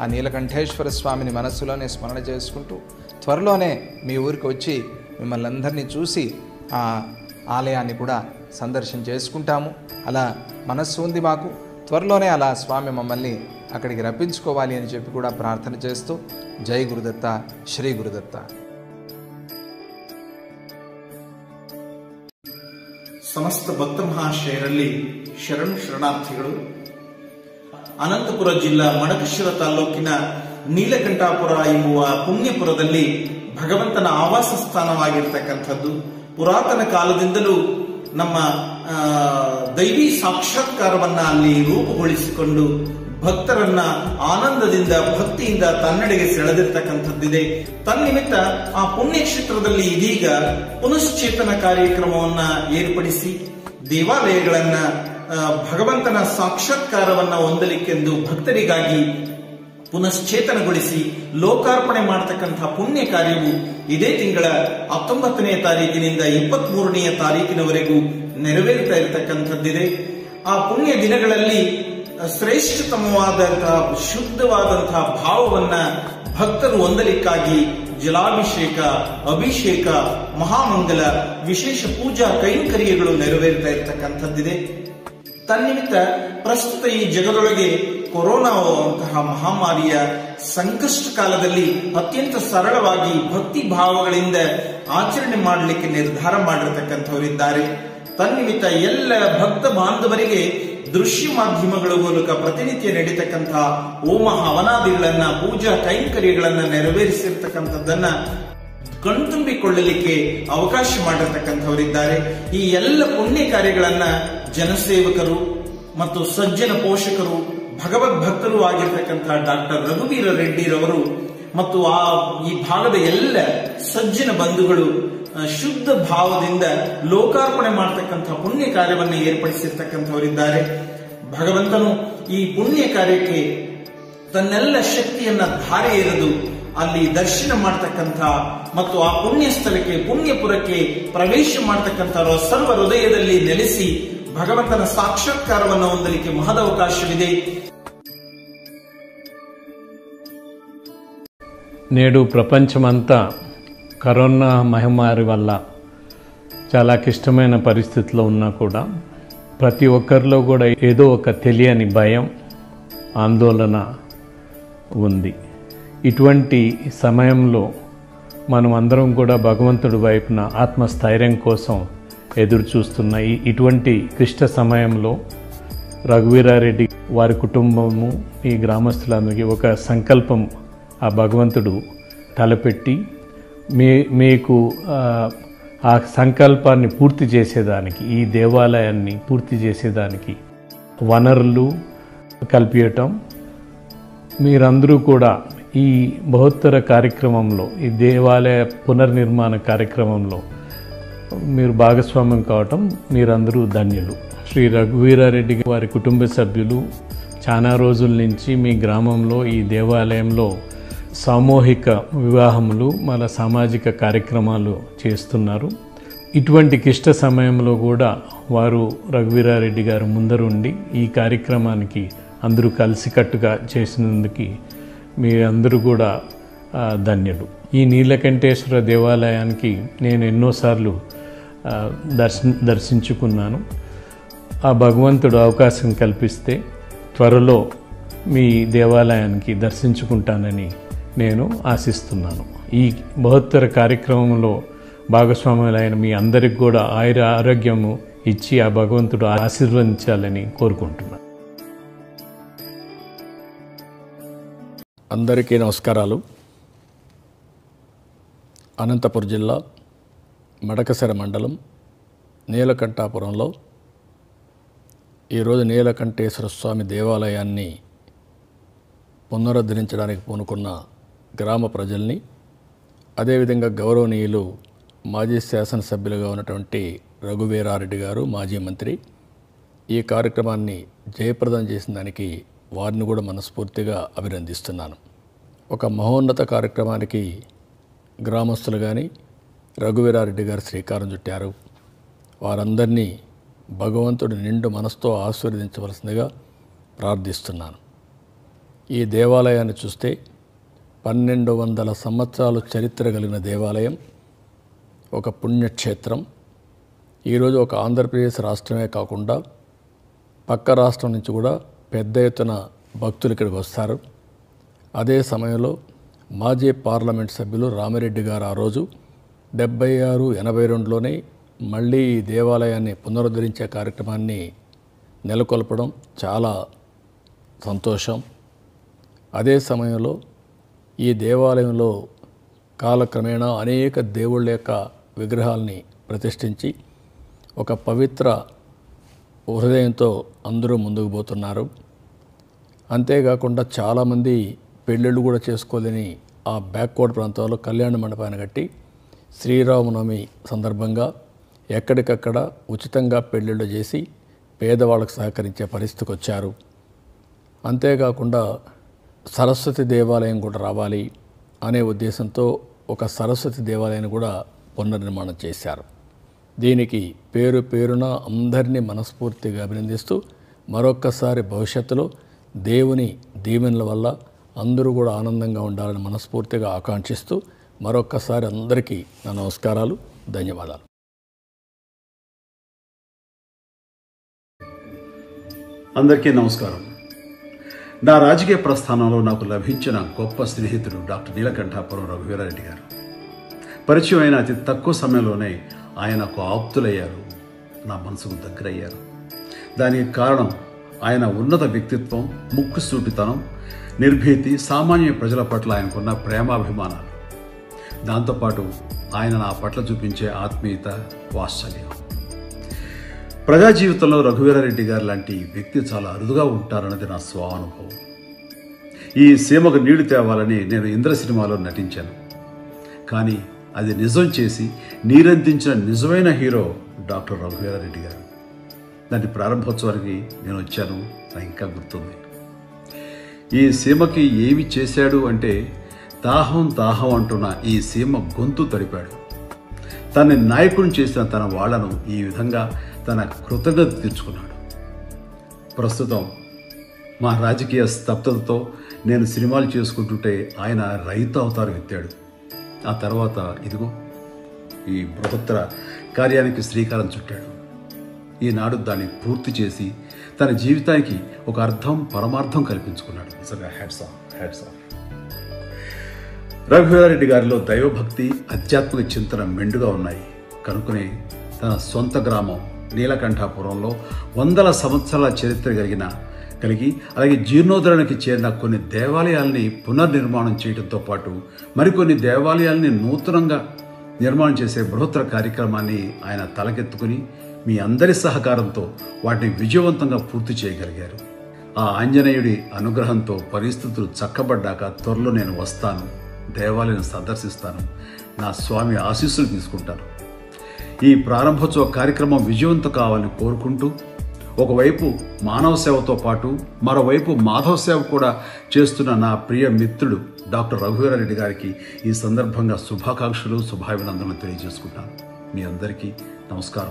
ఆ నీలకంఠేశ్వర స్వామిని మనస్సులోనే స్మరణ చేసుకుంటూ త్వరలోనే మీ ఊరికి వచ్చి మిమ్మల్ని అందరినీ చూసి ఆ ఆలయాన్ని కూడా సందర్శన చేసుకుంటాము. అలా మనస్సు ఉంది మాకు. త్వరలోనే అలా స్వామి మమ్మల్ని అక్కడికి రప్పించుకోవాలి అని చెప్పి కూడా ప్రార్థన చేస్తూ జై గురుదత్త శ్రీ గురుదత్త. ಸಮಸ್ತ ಭಕ್ತ ಮಹಾಶಯರಲ್ಲಿ ಶರಣು ಶರಣಾರ್ಥಿಗಳು. ಅನಂತಪುರ ಜಿಲ್ಲಾ ಮಡಕಶಿರ ತಾಲೂಕಿನ ನೀಲಕಂಠಾಪುರ ಎಂಬುವ ಪುಣ್ಯಪುರದಲ್ಲಿ ಭಗವಂತನ ಆವಾಸ ಸ್ಥಾನವಾಗಿರ್ತಕ್ಕಂಥದ್ದು. ಪುರಾತನ ಕಾಲದಿಂದಲೂ ನಮ್ಮ ದೈವಿ ಸಾಕ್ಷಾತ್ಕಾರವನ್ನ ಅಲ್ಲಿ ರೂಪುಗೊಳಿಸಿಕೊಂಡು ಭಕ್ತರನ್ನ ಆನಂದದಿಂದ, ಭಕ್ತಿಯಿಂದ ತನ್ನಡೆಗೆ ಸೆಳೆದಿರ್ತಕ್ಕಂಥದ್ದಿದೆ. ತನ್ನಿಮಿತ್ತ ಆ ಪುಣ್ಯಕ್ಷೇತ್ರದಲ್ಲಿ ಇದೀಗ ಪುನಶ್ಚೇತನ ಕಾರ್ಯಕ್ರಮವನ್ನ ಏರ್ಪಡಿಸಿ, ದೇವಾಲಯಗಳನ್ನ ಭಗವಂತನ ಸಾಕ್ಷಾತ್ಕಾರವನ್ನ ಹೊಂದಲಿಕ್ಕೆಂದು ಭಕ್ತರಿಗಾಗಿ ಪುನಶ್ಚೇತನಗೊಳಿಸಿ ಲೋಕಾರ್ಪಣೆ ಮಾಡತಕ್ಕಂತಹ ಪುಣ್ಯ ಕಾರ್ಯವು ಇದೇ ತಿಂಗಳ ಹತ್ತೊಂಬತ್ತನೇ ತಾರೀಕಿನಿಂದ ಇಪ್ಪತ್ತ್ ಮೂರನೆಯ ತಾರೀಕಿನವರೆಗೂ ನೆರವೇರ್ತಾ ಇರತಕ್ಕಂಥದ್ದಿದೆ. ಆ ಪುಣ್ಯ ದಿನಗಳಲ್ಲಿ ಶ್ರೇಷ್ಠತಮವಾದಂತಹ, ಶುದ್ಧವಾದಂತಹ ಭಾವವನ್ನ ಭಕ್ತರು ಹೊಂದಲಿಕ್ಕಾಗಿ ಜಲಾಭಿಷೇಕ, ಅಭಿಷೇಕ, ಮಹಾಮಂಗಲ, ವಿಶೇಷ ಪೂಜಾ ಕೈಂಕರ್ಯಗಳು ನೆರವೇರ್ತಾ ಇರತಕ್ಕಂಥದ್ದಿದೆ. ತನ್ನಿಮಿತ್ತ ಪ್ರಸ್ತುತ ಈ ಜಗದೊಳಗೆ ಕೊರೋನಾ ಅಂತಹ ಮಹಾಮಾರಿಯ ಸಂಕಷ್ಟ ಕಾಲದಲ್ಲಿ ಅತ್ಯಂತ ಸರಳವಾಗಿ ಭಕ್ತಿ ಭಾವಗಳಿಂದ ಆಚರಣೆ ಮಾಡಲಿಕ್ಕೆ ನಿರ್ಧಾರ ಮಾಡಿರತಕ್ಕಂಥವರಿದ್ದಾರೆ. ತನ್ನಿಮಿತ್ತ ಎಲ್ಲ ಭಕ್ತ ಬಾಂಧವರಿಗೆ ದೃಶ್ಯ ಮಾಧ್ಯಮಗಳ ಮೂಲಕ ಪ್ರತಿನಿತ್ಯ ನಡೀತಕ್ಕಂತಹ ಹೋಮ ಹವನಾದಿಗಳನ್ನ ಪೂಜಾ ಕೈಂಕರ್ಯಗಳನ್ನ ನೆರವೇರಿಸಿರ್ತಕ್ಕಂಥದ್ದನ್ನ ಕಣ್ತುಂಬಿಕೊಳ್ಳಲಿಕ್ಕೆ ಅವಕಾಶ ಮಾಡಿರ್ತಕ್ಕಂಥವರಿದ್ದಾರೆ. ಈ ಎಲ್ಲ ಪುಣ್ಯ ಕಾರ್ಯಗಳನ್ನ ಜನಸೇವಕರು ಮತ್ತು ಸಜ್ಜನ ಪೋಷಕರು ಭಗವದ್ ಭಕ್ತರು ಆಗಿರ್ತಕ್ಕಂತಹ ಡಾಕ್ಟರ್ ರಘುವೀರ ರೆಡ್ಡಿರವರು ಮತ್ತು ಆ ಈ ಭಾಗದ ಎಲ್ಲ ಸಜ್ಜನ ಬಂಧುಗಳು ಶುದ್ಧ ಭಾವದಿಂದ ಲೋಕಾರ್ಪಣೆ ಮಾಡತಕ್ಕಂತಹ ಪುಣ್ಯ ಕಾರ್ಯವನ್ನು ಏರ್ಪಡಿಸಿರ್ತಕ್ಕಂಥವರಿದ್ದಾರೆ. ಭಗವಂತನು ಈ ಪುಣ್ಯ ಕಾರ್ಯಕ್ಕೆ ತನ್ನೆಲ್ಲ ಶಕ್ತಿಯನ್ನ ಧಾರೆ ಎರೆದು ಅಲ್ಲಿ ದರ್ಶನ ಮಾಡತಕ್ಕಂಥ ಮತ್ತು ಆ ಪುಣ್ಯ ಸ್ಥಳಕ್ಕೆ, ಪುಣ್ಯಪುರಕ್ಕೆ ಪ್ರವೇಶ ಮಾಡತಕ್ಕಂಥ ಸರ್ವ ಹೃದಯದಲ್ಲಿ ನೆಲೆಸಿ ಭಗವಂತನ ಸಾಕ್ಷಾತ್ಕಾರವನ್ನು ಹೊಂದಲಿಕ್ಕೆ ಮಹದವಕಾಶವಿದೆ నేడు ప్రపంచమంతా కరోనా మహమ్మారి వల్ల చాలా క్లిష్టమైన పరిస్థితిలో ఉన్నా కూడా ప్రతి ఒక్కరిలో కూడా ఏదో ఒక తెలియని భయం ఆందోళన ఉంది. ఇటువంటి సమయంలో మనం అందరం కూడా భగవంతుడి వైపున ఆత్మస్థైర్యం కోసం ఎదురు చూస్తున్న ఇటువంటి క్లిష్ట సమయంలో రఘువీరారెడ్డి వారి కుటుంబము ఈ గ్రామస్తులందరికీ ఒక సంకల్పం ఆ భగవంతుడు తలపెట్టి మీ మీకు ఆ, సంకల్పాన్ని పూర్తి చేసేదానికి ఈ దేవాలయాన్ని పూర్తి చేసేదానికి వనరులు కల్పించటం మీరందరూ కూడా ఈ బహుత్తర కార్యక్రమంలో ఈ దేవాలయ పునర్నిర్మాణ కార్యక్రమంలో మీరు భాగస్వామ్యం కావటం మీరందరూ ధన్యులు. శ్రీ రఘువీరారెడ్డి వారి కుటుంబ సభ్యులు చాలా రోజుల నుంచి మీ గ్రామంలో ఈ దేవాలయంలో సామూహిక వివాహములు మన సామాజిక కార్యక్రమాలు చేస్తున్నారు. ఇటువంటి క్లిష్ట సమయంలో కూడా వారు రఘువీరారెడ్డి గారు ముందరుండి ఈ కార్యక్రమానికి అందరూ కలిసికట్టుగా చేసినందుకు మీరందరూ కూడా ధన్యుడు ఈ నీలకంఠేశ్వర దేవాలయానికి నేను ఎన్నోసార్లు ఆ, దర్శన దర్శించుకున్నాను. ఆ భగవంతుడు అవకాశం కల్పిస్తే త్వరలో మీ దేవాలయానికి దర్శించుకుంటానని నేను ఆశిస్తున్నాను. ఈ బహుత్తర కార్యక్రమంలో భాగస్వాములైన మీ అందరికి కూడా ఆయుర ఆరోగ్యము ఇచ్చి ఆ భగవంతుడు ఆశీర్వదించాలని కోరుకుంటున్నాను. అందరికీ నమస్కారాలు. అనంతపురం జిల్లా మడకసెర మండలం నీలకంఠాపురంలో ఈరోజు నీలకంఠేశ్వర స్వామి దేవాలయాన్ని పునరుద్ధరించడానికి పూనుకున్న గ్రామ ప్రజల్ని అదేవిధంగా గౌరవనీయులు మాజీ శాసనసభ్యులుగా ఉన్నటువంటి రఘువీరారెడ్డి గారు మాజీ మంత్రి ఈ కార్యక్రమాన్ని జయప్రదం చేసిన దానికి వారిని కూడా మనస్ఫూర్తిగా అభినందిస్తున్నాను. ఒక మహోన్నత కార్యక్రమానికి గ్రామస్తులు కానీ రఘువీరారెడ్డి గారు శ్రీకారం చుట్టారు. వారందరినీ భగవంతుడు నిండు మనసుతో ఆశీర్వదించవలసిందిగా ప్రార్థిస్తున్నాను. ఈ దేవాలయాన్ని చూస్తే పన్నెండు వందల సంవత్సరాలు చరిత్ర కలిగిన దేవాలయం ఒక పుణ్యక్షేత్రం. ఈరోజు ఒక ఆంధ్రప్రదేశ్ రాష్ట్రమే కాకుండా పక్క రాష్ట్రం నుంచి కూడా పెద్ద ఎత్తున భక్తులు ఇక్కడికి వస్తారు. అదే సమయంలో మాజీ పార్లమెంట్ సభ్యులు రామిరెడ్డి గారు ఆ రోజు డెబ్బై ఆరు ఎనభై రెండులోనే మళ్ళీ ఈ దేవాలయాన్ని పునరుద్ధరించే కార్యక్రమాన్ని నెలకొల్పడం చాలా సంతోషం. అదే సమయంలో ఈ దేవాలయంలో కాలక్రమేణా అనేక దేవుళ్ళ యొక్క విగ్రహాల్ని ప్రతిష్ఠించి ఒక పవిత్ర హృదయంతో అందరూ ముందుకు పోతున్నారు. అంతేకాకుండా చాలామంది పెళ్ళిళ్ళు కూడా చేసుకోలేని ఆ బ్యాక్వర్డ్ ప్రాంతాల్లో కళ్యాణ మండపాన్ని కట్టి శ్రీరామనవమి సందర్భంగా ఎక్కడికక్కడ ఉచితంగా పెళ్ళిళ్ళు చేసి పేదవాళ్ళకు సహకరించే పరిస్థితికి వచ్చారు. అంతేకాకుండా సరస్వతి దేవాలయం కూడా రావాలి అనే ఉద్దేశంతో ఒక సరస్వతి దేవాలయాన్ని కూడా పునర్నిర్మాణం చేశారు. దీనికి పేరు పేరున అందరినీ మనస్ఫూర్తిగా అభినందిస్తూ మరొక్కసారి భవిష్యత్తులో దేవుని దీవెనల వల్ల అందరూ కూడా ఆనందంగా ఉండాలని మనస్ఫూర్తిగా ఆకాంక్షిస్తూ మరొక్కసారి అందరికీ నా నమస్కారాలు ధన్యవాదాలు. అందరికీ నమస్కారం. నా రాజకీయ ప్రస్థానంలో నాకు లభించిన గొప్ప స్నేహితుడు డాక్టర్ నీలకంఠాపురం రఘువీరారెడ్డి గారు. పరిచయం అయిన అతి తక్కువ సమయంలోనే ఆయనకు ఆప్తులయ్యారు. నా మనసుకు దగ్గరయ్యారు. దానికి కారణం ఆయన ఉన్నత వ్యక్తిత్వం ముక్కు సూటితనం నిర్భీతి సామాన్య ప్రజల పట్ల ఆయనకున్న ప్రేమాభిమానాలు. దాంతోపాటు ఆయన నా పట్ల చూపించే ఆత్మీయత వాత్సల్యం. ప్రజా జీవితంలో రఘువీరారెడ్డి గారు లాంటి వ్యక్తి చాలా అరుదుగా ఉంటారన్నది నా స్వానుభవం. ఈ సీమకు నీళ్ళు తేవాలని నేను ఇంద్ర సినిమాలో నటించాను. కానీ అది నిజం చేసి నీరందించిన నిజమైన హీరో డాక్టర్ రఘువీరారెడ్డి గారు. దాని ప్రారంభోత్సవానికి నేను వచ్చాను నాకు ఇంకా గుర్తుంది. ఈ సీమకి ఏమి చేశాడు అంటే దాహం దాహం అంటున్న ఈ సీమ గొంతు తడిపాడు. తనని నాయకుడిని చేసిన తన వాళ్ళను ఈ విధంగా తన కృతజ్ఞత తెచ్చుకున్నాడు. ప్రస్తుతం మా రాజకీయ స్తబ్దతతో నేను సినిమాలు చేసుకుంటుంటే ఆయన రైతు అవతారం ఎత్తాడు. ఆ తర్వాత ఇదిగో ఈ బృహత్తర కార్యానికి శ్రీకారం చుట్టాడు. ఈనాడు దాన్ని పూర్తి చేసి తన జీవితానికి ఒక అర్థం పరమార్థం కల్పించుకున్నాడు. నిజంగా hats off hats off. Raghuveera Reddy గారిలో దైవభక్తి ఆధ్యాత్మిక చింతన మెండుగా ఉన్నాయి. కనుకనే తన సొంత గ్రామం నీలకంఠాపురంలో వందల సంవత్సరాల చరిత్ర కలిగిన కలిగి అలాగే జీర్ణోద్ధరణకి చేరిన కొన్ని దేవాలయాల్ని పునర్నిర్మాణం చేయడంతో పాటు మరికొన్ని దేవాలయాల్ని నూతనంగా నిర్మాణం చేసే బృహత్తర కార్యక్రమాన్ని ఆయన తలకెత్తుకుని మీ అందరి సహకారంతో వాటిని విజయవంతంగా పూర్తి చేయగలిగారు. ఆ ఆంజనేయుడి అనుగ్రహంతో పరిస్థితులు చక్కబడ్డాక త్వరలో నేను వస్తాను దేవాలయం సందర్శిస్తాను నా స్వామి ఆశీస్సులు తీసుకుంటాను ఈ ప్రారంభోత్సవ కార్యక్రమం విజయవంతం కావాలని కోరుకుంటూ ఒకవైపు మానవ సేవతో పాటు మరోవైపు మాధవ సేవ కూడా చేస్తున్న నా ప్రియ మిత్రుడు డాక్టర్ రఘువీరారెడ్డి గారికి ఈ సందర్భంగా శుభాకాంక్షలు శుభాభినందనలు తెలియజేసుకుంటాను. మీ అందరికీ నమస్కారం.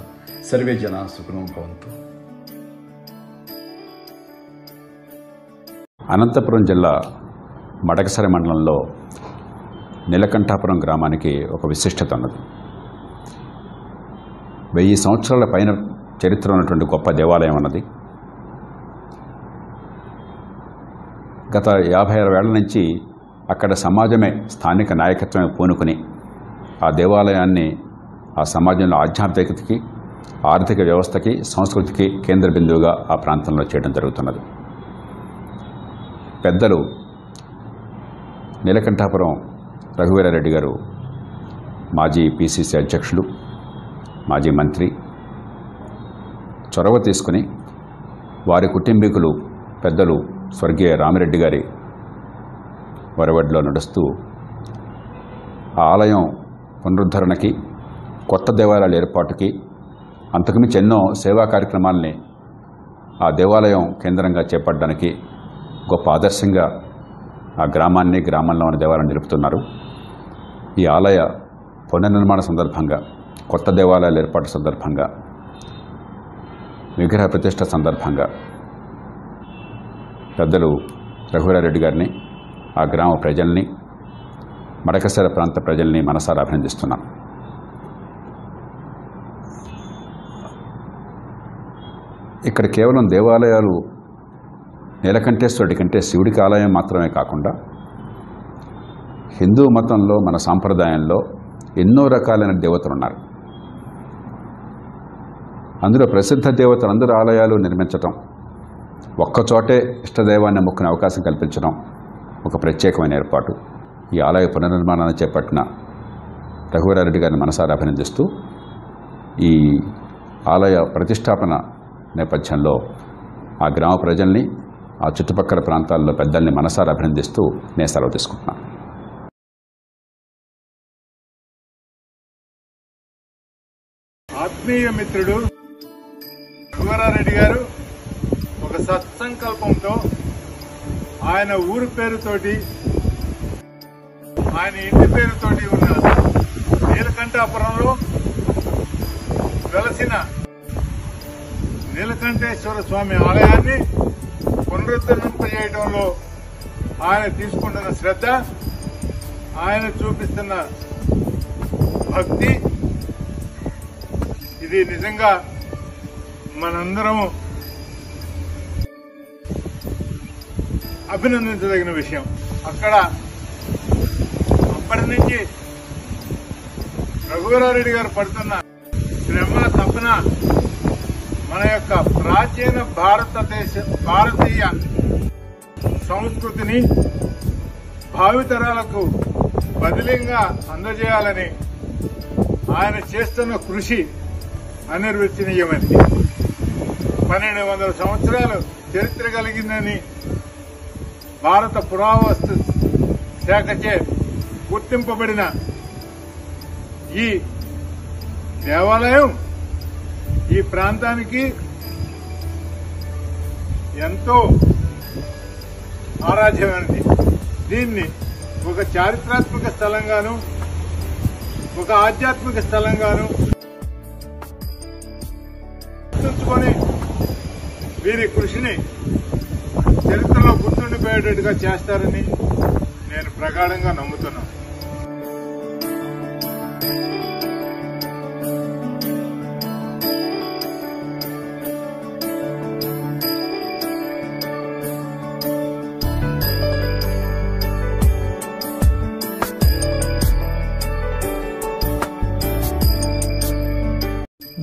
సర్వే జన సుఖనం భవంతు. అనంతపురం జిల్లా మడకసర మండలంలో నీలకంఠాపురం గ్రామానికి ఒక విశిష్టత ఉన్నది. వెయ్యి సంవత్సరాల పైన చరిత్ర ఉన్నటువంటి గొప్ప దేవాలయం అన్నది. గత యాభై ఆరు వేల నుంచి అక్కడ సమాజమే స్థానిక నాయకత్వమే పూనుకుని ఆ దేవాలయాన్ని ఆ సమాజంలో ఆధ్యాత్మికతకి ఆర్థిక వ్యవస్థకి సంస్కృతికి కేంద్ర బిందువుగా ఆ ప్రాంతంలో చేయడం జరుగుతున్నది. పెద్దలు నీలకంఠాపురం రఘువీరారెడ్డి గారు మాజీ పిసిసి అధ్యక్షులు మాజీ మంత్రి. చొరవ తీసుకుని వారి కుటుంబీకులు పెద్దలు స్వర్గీయ రామిరెడ్డి గారి వరవడిలో నడుస్తూ ఆ ఆలయం పునరుద్ధరణకి కొత్త దేవాలయాల ఏర్పాటుకి అంతకుమించి ఎన్నో సేవా కార్యక్రమాల్ని ఆ దేవాలయం కేంద్రంగా చేపట్టడానికి గొప్ప ఆదర్శంగా ఆ గ్రామాన్ని గ్రామంలో ఉన్న దేవాలయం నిలుపుతున్నారు. ఈ ఆలయ పునర్నిర్మాణ సందర్భంగా కొత్త దేవాలయాల ఏర్పాటు సందర్భంగా విగ్రహ ప్రతిష్ట సందర్భంగా పెద్దలు రఘువీరారెడ్డి గారిని ఆ గ్రామ ప్రజల్ని మడకసర ప్రాంత ప్రజల్ని మనసారా అభినందిస్తున్నాం. ఇక్కడ కేవలం దేవాలయాలు నీలకంఠేశ్వరుడి కంటే శివుడికి ఆలయం మాత్రమే కాకుండా హిందూ మతంలో మన సాంప్రదాయంలో ఎన్నో రకాలైన దేవతలు ఉన్నారు అందులో ప్రసిద్ధ దేవతలందరూ ఆలయాలు నిర్మించటం. ఒక్కచోటే ఇష్టదైవాన్ని మొక్కునే అవకాశం కల్పించడం ఒక ప్రత్యేకమైన ఏర్పాటు. ఈ ఆలయ పునర్నిర్మాణాన్ని చేపట్టిన రఘువరారెడ్డి గారిని మనసారా అభినందిస్తూ ఈ ఆలయ ప్రతిష్టాపన నేపథ్యంలో ఆ గ్రామ ప్రజల్ని ఆ చుట్టుపక్కల ప్రాంతాల్లో పెద్దల్ని మనసారా అభినందిస్తూ నేను సెలవు తీసుకుంటున్నాను ఆత్మీయ మిత్రుడు శివరారెడ్డి గారు ఒక సత్సంకల్పంతో ఆయన ఊరు పేరుతోటి ఆయన ఇంటి పేరుతోటి ఉన్న నీలకంఠాపురంలో వెలసిన నీలకంఠేశ్వర స్వామి ఆలయాన్ని పునరుద్ధరింపజేయడంలో ఆయన తీసుకుంటున్న శ్రద్ధ ఆయన చూపిస్తున్న భక్తి ఇది నిజంగా మనందరము అభినందించదగిన విషయం. అక్కడ అప్పటి నుంచి రఘువరారెడ్డి గారు పడుతున్న శ్రమ తపన మన యొక్క ప్రాచీన భారతదేశ భారతీయ సంస్కృతిని భావితరాలకు బదిలీగా అందజేయాలని ఆయన చేస్తున్న కృషి అనిర్వచనీయమైనది. పన్నెండు వందల సంవత్సరాలు చరిత్ర కలిగిందని భారత పురావస్తు శాఖచే గుర్తింపబడిన ఈ దేవాలయం ఈ ప్రాంతానికి ఎంతో ఆరాధ్యమైనది. దీన్ని ఒక చారిత్రాత్మక స్థలంగాను ఒక ఆధ్యాత్మిక స్థలంగాను గుర్తుంచుకొని వీరి కృషిని చరిత్రలో గుర్తుండిపోయేటట్టుగా చేస్తారని నేను ప్రగాఢంగా నమ్ముతున్నాను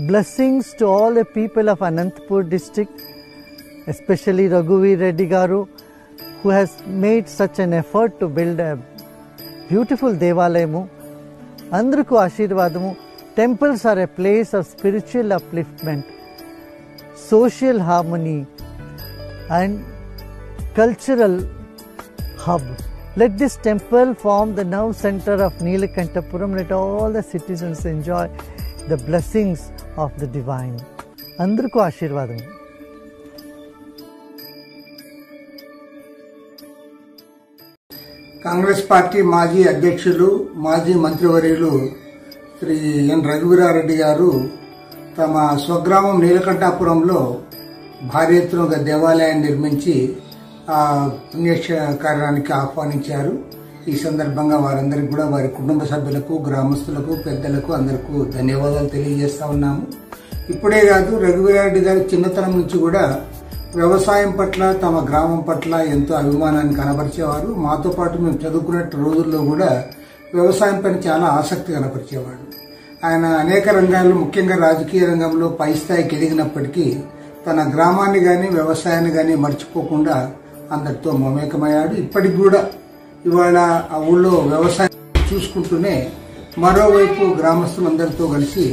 Blessings to all the people of Anantapur district, especially Raghuveer Reddy Garu, who has made such an effort to build a beautiful Devalayamu. అందరికీ ఆశీర్వాదము temples are a place of spiritual upliftment social harmony and cultural hub. Let this temple form the nerve center of Neelakantapuram. Let all the citizens enjoy the blessings of the divine. అందరికీ ఆశీర్వాదం Congress party మాజీ అధ్యక్షులు మాజీ మంత్రివర్యులు శ్రీ ఎన్ రఘువీరారెడ్డి గారు తమ స్వగ్రామం నీలకంఠాపురంలో భారీ ఎత్తున ఒక దేవాలయాన్ని నిర్మించి ఆ పుణ్యకార్యానికి ఆహ్వానించారు. ఈ సందర్భంగా వారందరికీ కూడా వారి కుటుంబ సభ్యులకు గ్రామస్తులకు పెద్దలకు అందరికీ ధన్యవాదాలు తెలియజేస్తా ఉన్నాము. ఇప్పుడే కాదు రఘువీరారెడ్డి గారి చిన్నతనం నుంచి కూడా వ్యవసాయం పట్ల తమ గ్రామం పట్ల ఎంతో అభిమానాన్ని కనపరిచేవారు. మాతో పాటు మేము చదువుకునే రోజుల్లో కూడా వ్యవసాయం పైన చాలా ఆసక్తి కనపరిచేవాడు ఆయన అనేక రంగాల్లో ముఖ్యంగా రాజకీయ రంగంలో పై స్థాయికి ఎదిగినప్పటికీ తన గ్రామాన్ని కానీ వ్యవసాయాన్ని కానీ మర్చిపోకుండా అందరితో మమేకమయ్యాడు. ఇప్పటికి కూడా ఇవాళ ఆ ఊళ్ళో వ్యవసాయం చూసుకుంటూనే మరోవైపు గ్రామస్తులందరితో కలిసి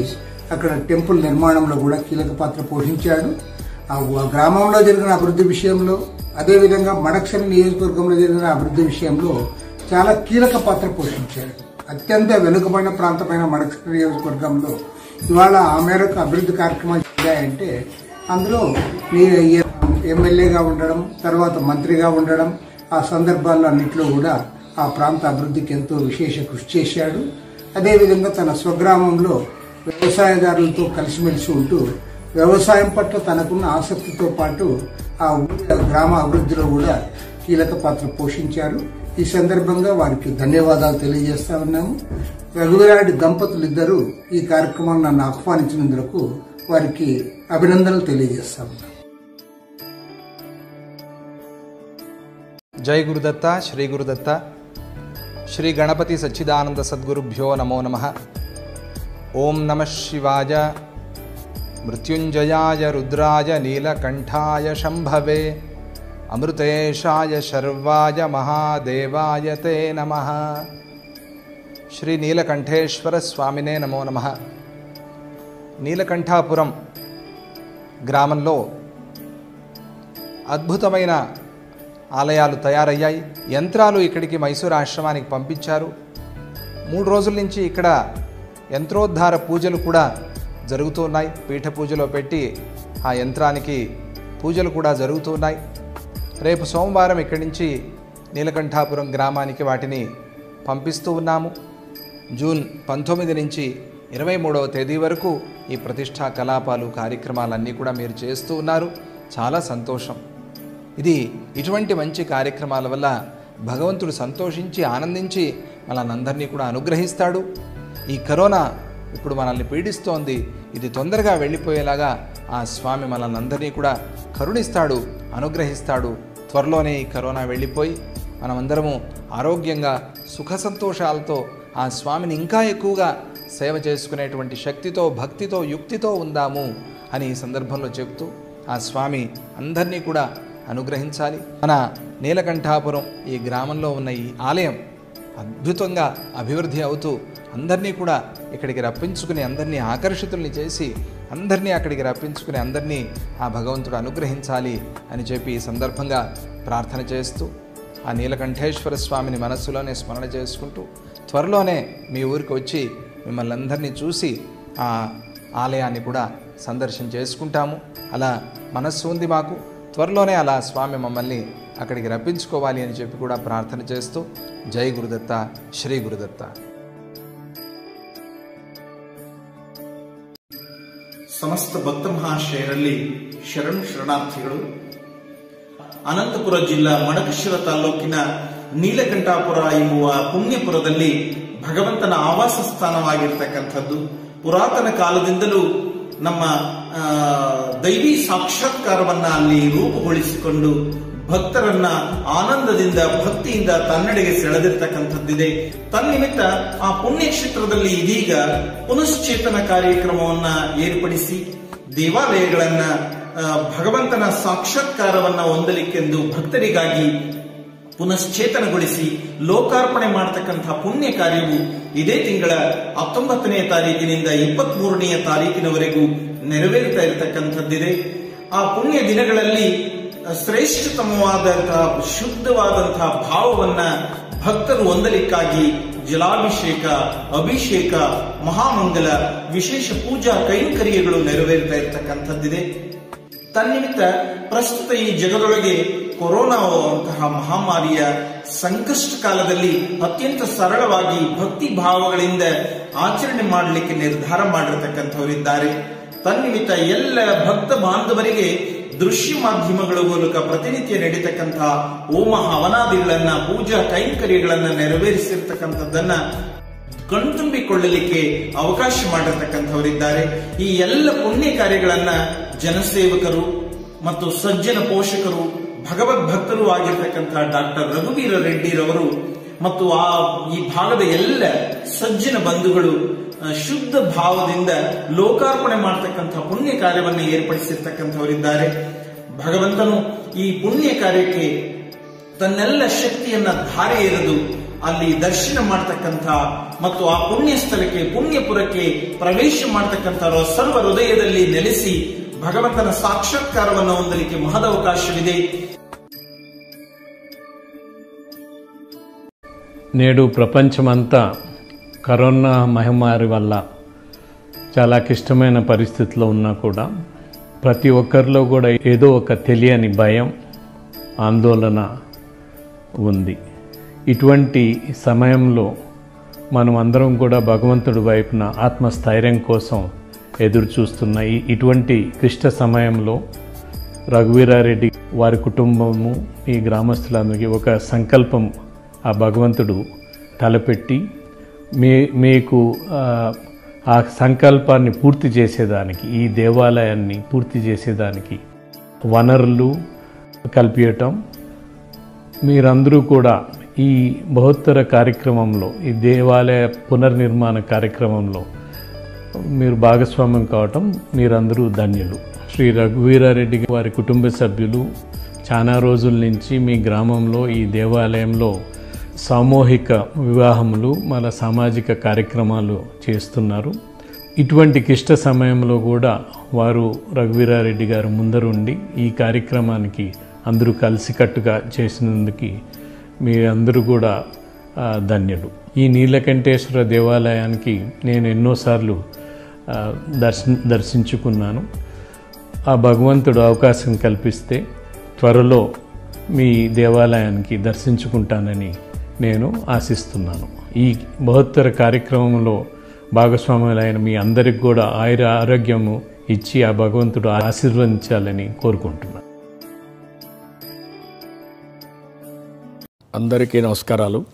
అక్కడ టెంపుల్ నిర్మాణంలో కూడా కీలక పాత్ర పోషించాడు. గ్రామంలో జరిగిన అభివృద్ధి విషయంలో అదేవిధంగా మడక్సరి నియోజకవర్గంలో జరిగిన అభివృద్ధి విషయంలో చాలా కీలక పాత్ర పోషించాడు అత్యంత వెనుకబడిన ప్రాంతమైన మడక్సరి నియోజకవర్గంలో ఇవాళ ఆ మేరకు అభివృద్ధి కార్యక్రమాలు జరిగాయంటే అందులో ఎమ్మెల్యేగా ఉండడం తర్వాత మంత్రిగా ఉండడం ఆ సందర్భాల్లో అన్నింటిలో కూడా ఆ ప్రాంత అభివృద్ధికి ఎంతో విశేష కృషి చేశాడు. అదేవిధంగా తన స్వగ్రామంలో వ్యవసాయదారులతో కలిసిమెలిసి ఉంటూ వ్యవసాయం పట్ల తనకున్న ఆసక్తితో పాటు ఆ ఊరి గ్రామ అభివృద్ధిలో కూడా కీలక పాత్ర పోషించారు. ఈ సందర్భంగా వారికి ధన్యవాదాలు తెలియజేస్తా ఉన్నాము. రఘువీరారెడ్డి దంపతులు ఇద్దరు ఈ కార్యక్రమాన్ని నన్ను ఆహ్వానించినందుకు వారికి అభినందనలు తెలియజేస్తా ఉన్నాము. జై గురుదత్త శ్రీ గురుదత్త. శ్రీ గణపతి సచ్చిదానంద సద్గురుభ్యో నమో నమ. ఓం నమ శివాయ. మృత్యుంజయాయ రుద్రాయ నీలకంఠాయ శంభవే. అమృతేశాయ శర్వాయ మహాదేవాయ తే నమ. శ్రీ నీలకంఠేశ్వర స్వామినే నమో నమ. నీలకంఠాపురం గ్రామంలో అద్భుతమైన ఆలయాలు తయారయ్యాయి. యంత్రాలు ఇక్కడికి మైసూరు ఆశ్రమానికి పంపించారు. మూడు రోజుల నుంచి ఇక్కడ యంత్రోద్ధార పూజలు కూడా జరుగుతున్నాయి. పీఠ పూజలో పెట్టి ఆ యంత్రానికి పూజలు కూడా జరుగుతున్నాయి. రేపు సోమవారం ఇక్కడి నుంచి నీలకంఠాపురం గ్రామానికి వాటిని పంపిస్తూ ఉన్నాము. జూన్ పంతొమ్మిది నుంచి ఇరవై మూడవ తేదీ వరకు ఈ ప్రతిష్టా కలాపాలు కార్యక్రమాలన్నీ కూడా మీరు చేస్తూ ఉన్నారు. చాలా సంతోషం. ఇది ఇటువంటి మంచి కార్యక్రమాల వల్ల భగవంతుడు సంతోషించి ఆనందించి మనల్ని అందరినీ కూడా అనుగ్రహిస్తాడు. ఈ కరోనా ఇప్పుడు మనల్ని పీడిస్తోంది. ఇది తొందరగా వెళ్ళిపోయేలాగా ఆ స్వామి మనల్ని అందరినీ కూడా కరుణిస్తాడు అనుగ్రహిస్తాడు. త్వరలోనే ఈ కరోనా వెళ్ళిపోయి మనమందరము ఆరోగ్యంగా సుఖ సంతోషాలతో ఆ స్వామిని ఇంకా ఎక్కువగా సేవ చేసుకునేటువంటి శక్తితో భక్తితో యుక్తితో ఉందాము అని ఈ సందర్భంలో చెబుతూ ఆ స్వామి అందరినీ కూడా అనుగ్రహించాలి. మన నీలకంఠాపురం ఈ గ్రామంలో ఉన్న ఈ ఆలయం అద్భుతంగా అభివృద్ధి అవుతూ అందరినీ కూడా ఇక్కడికి రప్పించుకుని అందరినీ ఆకర్షితుల్ని చేసి అందరినీ అక్కడికి రప్పించుకుని అందరినీ ఆ భగవంతుడు అనుగ్రహించాలి అని చెప్పి ఈ సందర్భంగా ప్రార్థన చేస్తూ ఆ నీలకంఠేశ్వర స్వామిని మనస్సులోనే స్మరణ చేసుకుంటూ త్వరలోనే మీ ఊరికి వచ్చి మిమ్మల్ని అందరినీ చూసి ఆ ఆలయాన్ని కూడా సందర్శన చేసుకుంటాము. అలా మనస్సు ఉంది మాకు. త్వరలోనే అలా స్వామి మమ్మల్ని అక్కడికి రప్పించుకోవాలి అని చెప్పి కూడా ప్రార్థన చేస్తూ జై గురుదత్త శ్రీ గురుదత్త. ಸಮಸ್ತ ಭಕ್ತ ಮಹಾಶಯರಲ್ಲಿ ಶರಣ ಶರಣಾರ್ಥಿಗಳು. ಅನಂತಪುರ ಜಿಲ್ಲಾ ಮಡಕಶಿರ ತಾಲೂಕಿನ ನೀಲಕಂಠಾಪುರ ಎಂಬುವ ಪುಣ್ಯಪುರದಲ್ಲಿ ಭಗವಂತನ ಆವಾಸ ಸ್ಥಾನವಾಗಿರ್ತಕ್ಕಂಥದ್ದು. ಪುರಾತನ ಕಾಲದಿಂದಲೂ ನಮ್ಮ ದೈವಿ ಸಾಕ್ಷಾತ್ಕಾರವನ್ನ ಅಲ್ಲಿ ರೂಪುಗೊಳಿಸಿಕೊಂಡು ಭಕ್ತರನ್ನ ಆನಂದದಿಂದ, ಭಕ್ತಿಯಿಂದ ತನ್ನೆಡೆಗೆ ಸೆಳೆದಿರ್ತಕ್ಕಂಥದ್ದಿದೆ. ತನ್ನಿಮಿತ್ತ ಆ ಪುಣ್ಯಕ್ಷೇತ್ರದಲ್ಲಿ ಇದೀಗ ಪುನಶ್ಚೇತನ ಕಾರ್ಯಕ್ರಮವನ್ನ ಏರ್ಪಡಿಸಿ, ದೇವಾಲಯಗಳನ್ನ ಭಗವಂತನ ಸಾಕ್ಷಾತ್ಕಾರವನ್ನ ಹೊಂದಲಿಕ್ಕೆಂದು ಭಕ್ತರಿಗಾಗಿ ಪುನಶ್ಚೇತನಗೊಳಿಸಿ ಲೋಕಾರ್ಪಣೆ ಮಾಡತಕ್ಕಂತಹ ಪುಣ್ಯ ಕಾರ್ಯವು ಇದೇ ತಿಂಗಳ ಹತ್ತೊಂಬತ್ತನೆಯ ತಾರೀಕಿನಿಂದ ಇಪ್ಪತ್ತ್ ಮೂರನೆಯ ತಾರೀಕಿನವರೆಗೂ ನೆರವೇರುತ್ತಾ ಇರತಕ್ಕಂಥದ್ದಿದೆ. ಆ ಪುಣ್ಯ ದಿನಗಳಲ್ಲಿ ಶ್ರೇಷ್ಠತಮವಾದಂತಹ ಶುದ್ಧವಾದಂತಹ ಭಾವವನ್ನ ಭಕ್ತರು ಹೊಂದಲಿಕ್ಕಾಗಿ ಜಲಾಭಿಷೇಕ, ಅಭಿಷೇಕ, ಮಹಾಮಂಗಲ, ವಿಶೇಷ ಪೂಜಾ ಕೈಂಕರ್ಯಗಳು ನೆರವೇರ್ತಾ ಇರತಕ್ಕಂಥದ್ದಿದೆ. ತನ್ನಿಮಿತ್ತ ಪ್ರಸ್ತುತ ಈ ಜಗದೊಳಗೆ ಕೊರೋನಾ ಅಂತಹ ಮಹಾಮಾರಿಯ ಸಂಕಷ್ಟ ಕಾಲದಲ್ಲಿ ಅತ್ಯಂತ ಸರಳವಾಗಿ ಭಕ್ತಿ ಭಾವಗಳಿಂದ ಆಚರಣೆ ಮಾಡಲಿಕ್ಕೆ ನಿರ್ಧಾರ ಮಾಡಿರತಕ್ಕಂಥವರಿದ್ದಾರೆ. ತನ್ನಿಮಿತ್ತ ಎಲ್ಲ ಭಕ್ತ ಬಾಂಧವರಿಗೆ ದೃಶ್ಯ ಮಾಧ್ಯಮಗಳ ಮೂಲಕ ಪ್ರತಿನಿತ್ಯ ನಡೀತಕ್ಕಂತಹ ಹೋಮ ಹವನಾದಿಗಳನ್ನ ಪೂಜಾ ಕೈಂಕರ್ಯಗಳನ್ನ ನೆರವೇರಿಸಿರ್ತಕ್ಕಂಥದ್ದನ್ನ ಕಣ್ತುಂಬಿಕೊಳ್ಳಲಿಕ್ಕೆ ಅವಕಾಶ ಮಾಡಿರ್ತಕ್ಕಂಥವರಿದ್ದಾರೆ. ಈ ಎಲ್ಲ ಪುಣ್ಯ ಕಾರ್ಯಗಳನ್ನ ಜನಸೇವಕರು ಮತ್ತು ಸಜ್ಜನ ಪೋಷಕರು, ಭಗವದ್ ಭಕ್ತರು ಆಗಿರ್ತಕ್ಕಂತಹ ಡಾಕ್ಟರ್ ರಘುವೀರ ರೆಡ್ಡಿರವರು ಮತ್ತು ಆ ಈ ಭಾಗದ ಎಲ್ಲ ಸಜ್ಜನ ಬಂಧುಗಳು ಶುದ್ಧ ಭಾವದಿಂದ ಲೋಕಾರ್ಪಣೆ ಮಾಡತಕ್ಕಂತಹ ಪುಣ್ಯ ಕಾರ್ಯವನ್ನು ಏರ್ಪಡಿಸಿರ್ತಕ್ಕಂಥವರಿದ್ದಾರೆ ಭಗವಂತನು ಈ ಪುಣ್ಯ ಕಾರ್ಯಕ್ಕೆ ತನ್ನೆಲ್ಲ ಶಕ್ತಿಯನ್ನ ಧಾರೆ ಎರೆದು ಅಲ್ಲಿ ದರ್ಶನ ಮಾಡತಕ್ಕಂಥ ಮತ್ತು ಆ ಪುಣ್ಯ ಸ್ಥಳಕ್ಕೆ ಪುಣ್ಯಪುರಕ್ಕೆ ಪ್ರವೇಶ ಮಾಡತಕ್ಕಂಥ ಸರ್ವ ಹೃದಯದಲ್ಲಿ ನೆಲೆಸಿ ಭಗವಂತನ ಸಾಕ್ಷಾತ್ಕಾರವನ್ನು ಹೊಂದಲಿಕ್ಕೆ ಮಹದವಕಾಶವಿದೆ నేడు ప్రపంచమంతా కరోనా మహమ్మారి వల్ల చాలా క్లిష్టమైన పరిస్థితిలో ఉన్నా కూడా ప్రతి ఒక్కరిలో కూడా ఏదో ఒక తెలియని భయం ఆందోళన ఉంది. ఇటువంటి సమయంలో మనం అందరం కూడా భగవంతుడి వైపున ఆత్మస్థైర్యం కోసం ఎదురు చూస్తున్న ఇటువంటి క్లిష్ట సమయంలో రఘువీరారెడ్డి వారి కుటుంబము ఈ గ్రామస్తులందరికీ ఒక సంకల్పం ఆ భగవంతుడు తలపెట్టి మీ మీకు ఆ, సంకల్పాన్ని పూర్తి చేసేదానికి ఈ దేవాలయాన్ని పూర్తి చేసేదానికి వనరులు కల్పించటం మీరందరూ కూడా ఈ బహుత్తర కార్యక్రమంలో ఈ దేవాలయ పునర్నిర్మాణ కార్యక్రమంలో మీరు భాగస్వామ్యం కావటం మీరందరూ ధన్యులు. శ్రీ రఘువీరారెడ్డి వారి కుటుంబ సభ్యులు చాలా రోజుల నుంచి మీ గ్రామంలో ఈ దేవాలయంలో సామూహిక వివాహములు మన సామాజిక కార్యక్రమాలు చేస్తున్నారు. ఇటువంటి క్లిష్ట సమయంలో కూడా వారు రఘువీరారెడ్డి గారు ముందరుండి ఈ కార్యక్రమానికి అందరూ కలిసికట్టుగా చేసినందుకు మీరందరూ కూడా ధన్యులు. ఈ నీలకంఠేశ్వర దేవాలయానికి నేను ఎన్నోసార్లు ఆ, దర్శన దర్శించుకున్నాను. ఆ భగవంతుడు అవకాశం కల్పిస్తే త్వరలో మీ దేవాలయానికి దర్శించుకుంటానని నేను ఆశిస్తున్నాను. ఈ బహుత్తర కార్యక్రమంలో భాగస్వాములైన మీ అందరికి కూడా ఆయుర ఆరోగ్యము ఇచ్చి ఆ భగవంతుడు ఆశీర్వదించాలని కోరుకుంటున్నాను. అందరికీ నమస్కారాలు.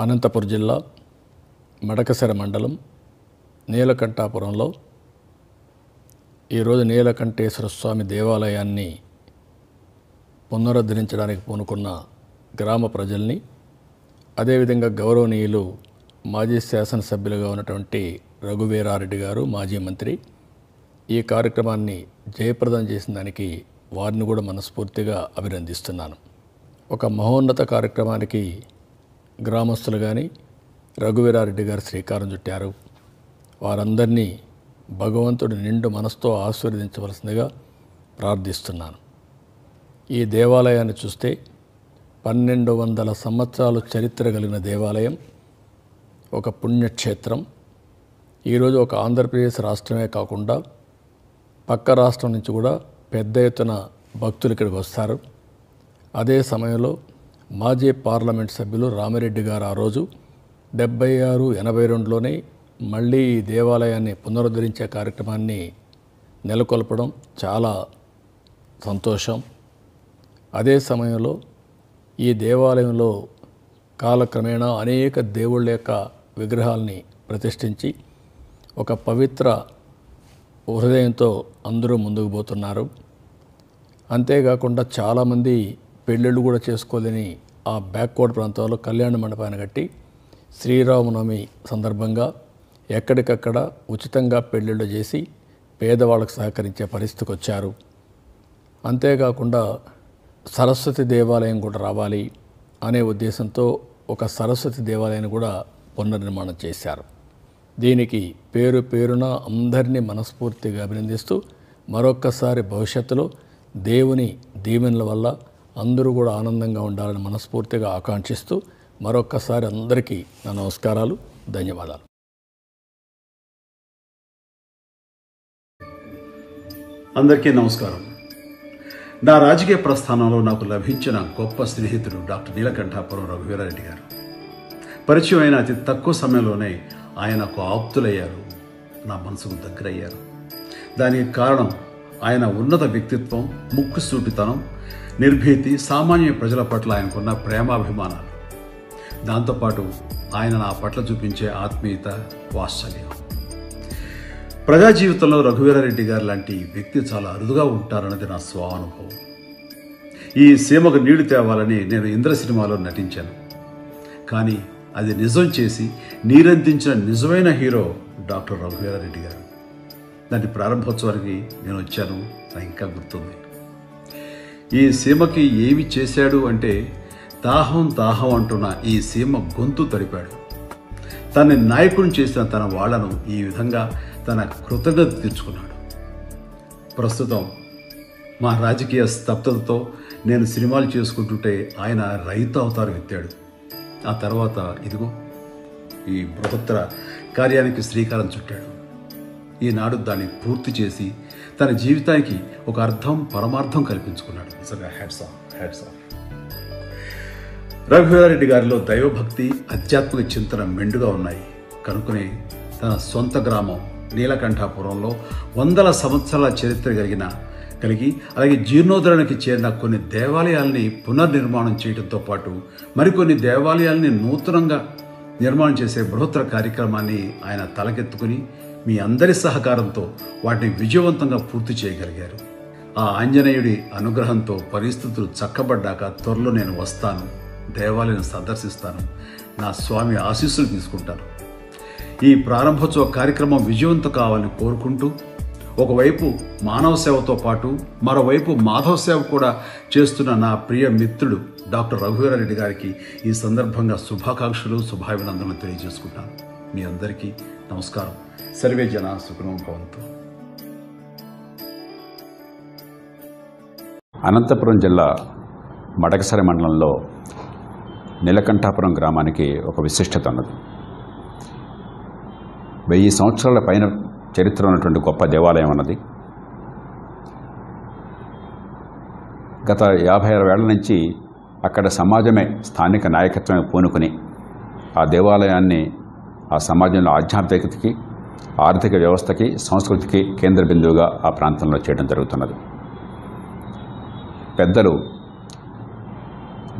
అనంతపురం జిల్లా మడకసెర మండలం నీలకంఠాపురంలో ఈరోజు నీలకంఠేశ్వర స్వామి దేవాలయాన్ని పునరుద్ధరించడానికి పూనుకున్న గ్రామ ప్రజల్ని అదేవిధంగా గౌరవనీయులు మాజీ శాసనసభ్యులుగా ఉన్నటువంటి రఘువీరారెడ్డి గారు మాజీ మంత్రి ఈ కార్యక్రమాన్ని జయప్రదం చేసిన దానికి వారిని కూడా మనస్ఫూర్తిగా అభినందిస్తున్నాను. ఒక మహోన్నత కార్యక్రమానికి గ్రామస్తులు కానీ రఘువీరారెడ్డి గారు శ్రీకారం చుట్టారు. వారందరినీ భగవంతుడు నిండు మనసుతో ఆశీర్వదించవలసిందిగా ప్రార్థిస్తున్నాను. ఈ దేవాలయాన్ని చూస్తే పన్నెండు వందల సంవత్సరాలు చరిత్ర కలిగిన దేవాలయం ఒక పుణ్యక్షేత్రం. ఈరోజు ఒక ఆంధ్రప్రదేశ్ రాష్ట్రమే కాకుండా పక్క రాష్ట్రం నుంచి కూడా పెద్ద ఎత్తున భక్తులు ఇక్కడికి వస్తారు. అదే సమయంలో మాజీ పార్లమెంట్ సభ్యులు రామిరెడ్డి గారు ఆ రోజు డెబ్బై ఆరు ఎనభై రెండులోనే మళ్ళీ ఈ దేవాలయాన్ని పునరుద్ధరించే కార్యక్రమాన్ని నెలకొల్పడం చాలా సంతోషం. అదే సమయంలో ఈ దేవాలయంలో కాలక్రమేణా అనేక దేవుళ్ళ యొక్క విగ్రహాల్ని ప్రతిష్ఠించి ఒక పవిత్ర హృదయంతో అందరూ ముందుకు పోతున్నారు. అంతేకాకుండా చాలామంది పెళ్ళిళ్ళు కూడా చేసుకోలేని ఆ బ్యాక్వర్డ్ ప్రాంతాల్లో కళ్యాణ మండపాన్ని కట్టి శ్రీరామనవమి సందర్భంగా ఎక్కడికక్కడ ఉచితంగా పెళ్ళిళ్ళు చేసి పేదవాళ్ళకు సహకరించే పరిస్థితికి వచ్చారు. అంతేకాకుండా సరస్వతి దేవాలయం కూడా రావాలి అనే ఉద్దేశంతో ఒక సరస్వతి దేవాలయాన్ని కూడా పునర్నిర్మాణం చేశారు. దీనికి పేరు పేరున అందరినీ మనస్ఫూర్తిగా అభినందిస్తూ మరొక్కసారి భవిష్యత్తులో దేవుని దీవెనల వల్ల అందరూ కూడా ఆనందంగా ఉండాలని మనస్ఫూర్తిగా ఆకాంక్షిస్తూ మరొక్కసారి అందరికీ నా నమస్కారాలు ధన్యవాదాలు. అందరికీ నమస్కారం. నా రాజకీయ ప్రస్థానంలో నాకు లభించిన గొప్ప స్నేహితుడు డాక్టర్ నీలకంఠాపురం రఘువీరారెడ్డి గారు. పరిచయం అయిన అతి తక్కువ సమయంలోనే ఆయనకు ఆప్తులయ్యారు. నా మనసుకు దగ్గరయ్యారు. దానికి కారణం ఆయన ఉన్నత వ్యక్తిత్వం ముక్కు సూటితనం నిర్భీతి సామాన్య ప్రజల పట్ల ఆయనకున్న ప్రేమాభిమానాలు. దాంతోపాటు ఆయన నా పట్ల చూపించే ఆత్మీయత వాత్సల్యం. ప్రజా జీవితంలో రఘువీరారెడ్డి గారు లాంటి వ్యక్తి చాలా అరుదుగా ఉంటారన్నది నా స్వానుభవం. ఈ సీమకు నీళ్ళు తేవాలని నేను ఇంద్ర సినిమాలో నటించాను. కానీ అది నిజం చేసి నీరందించిన నిజమైన హీరో డాక్టర్ రఘువీరారెడ్డి గారు. దాని ప్రారంభోత్సవానికి నేను వచ్చాను నాకు ఇంకా గుర్తుంది. ఈ సీమకి ఏమి చేశాడు అంటే దాహం దాహం అంటున్న ఈ సీమ గొంతు తడిపాడు. తనని నాయకుడిని చేసిన తన వాళ్ళను ఈ విధంగా తన కృతజ్ఞత తెచ్చుకున్నాడు. ప్రస్తుతం మా రాజకీయ స్తబ్దతతో నేను సినిమాలు చేసుకుంటుంటే ఆయన రైతు అవతారం ఎత్తాడు. ఆ తర్వాత ఇదిగో ఈ బృహత్తర కార్యానికి శ్రీకారం చుట్టాడు. ఈనాడు దాన్ని పూర్తి చేసి తన జీవితానికి ఒక అర్థం పరమార్థం కల్పించుకున్నాడు. నిజంగా hats off hats off. Raghuveera Reddy గారిలో దైవభక్తి ఆధ్యాత్మిక చింతన మెండుగా ఉన్నాయి. కనుకనే తన సొంత గ్రామం నీలకంఠాపురంలో వందల సంవత్సరాల చరిత్ర కలిగిన కలిగి అలాగే జీర్ణోద్ధరణకి చేరిన కొన్ని దేవాలయాల్ని పునర్నిర్మాణం చేయడంతో పాటు మరికొన్ని దేవాలయాల్ని నూతనంగా నిర్మాణం చేసే బృహత్తర కార్యక్రమాన్ని ఆయన తలకెత్తుకుని మీ అందరి సహకారంతో వాటిని విజయవంతంగా పూర్తి చేయగలిగారు. ఆ ఆంజనేయుడి అనుగ్రహంతో పరిస్థితులు చక్కబడ్డాక త్వరలో నేను వస్తాను దేవాలయం సందర్శిస్తాను నా స్వామి ఆశీస్సులు తీసుకుంటాను ఈ ప్రారంభోత్సవ కార్యక్రమం విజయవంతం కావాలని కోరుకుంటూ ఒకవైపు మానవ సేవతో పాటు మరోవైపు మాధవ సేవ కూడా చేస్తున్న నా ప్రియ మిత్రుడు డాక్టర్ రఘువీరారెడ్డి గారికి ఈ సందర్భంగా శుభాకాంక్షలు శుభాభినందనలు తెలియజేసుకుంటాను. మీ అందరికీ నమస్కారం. సర్వే జన సుఖనం భవంతు. అనంతపురం జిల్లా మడకసరి మండలంలో నీలకంఠాపురం గ్రామానికి ఒక విశిష్టత ఉన్నది. వెయ్యి సంవత్సరాల పైన చరిత్ర ఉన్నటువంటి గొప్ప దేవాలయం అన్నది. గత యాభై ఆరు వేళ్ళ నుంచి అక్కడ సమాజమే స్థానిక నాయకత్వమే పూనుకుని ఆ దేవాలయాన్ని ఆ సమాజంలో ఆధ్యాత్మికతకి ఆర్థిక వ్యవస్థకి సంస్కృతికి కేంద్ర బిందువుగా ఆ ప్రాంతంలో చేయడం జరుగుతున్నది. పెద్దలు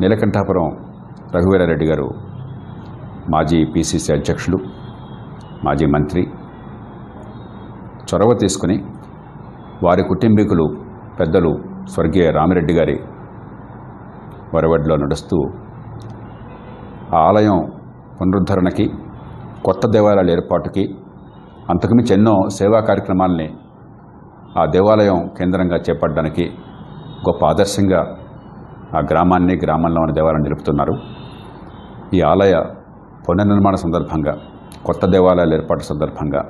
నీలకంఠాపురం రఘువీరారెడ్డి గారు మాజీ పిసిసి అధ్యక్షులు మాజీ మంత్రి చొరవ తీసుకుని వారి కుటుంబీకులు పెద్దలు స్వర్గీయ రామిరెడ్డి గారి వరవడిలో నడుస్తూ ఆ ఆలయం పునరుద్ధరణకి కొత్త దేవాలయాల ఏర్పాటుకి అంతకుమించి ఎన్నో సేవా కార్యక్రమాల్ని ఆ దేవాలయం కేంద్రంగా చేపట్టడానికి గొప్ప ఆదర్శంగా ఆ గ్రామాన్ని గ్రామంలో ఉన్న దేవాలయం నిలుపుతున్నారు. ఈ ఆలయ పునర్నిర్మాణ సందర్భంగా కొత్త దేవాలయాల ఏర్పాటు సందర్భంగా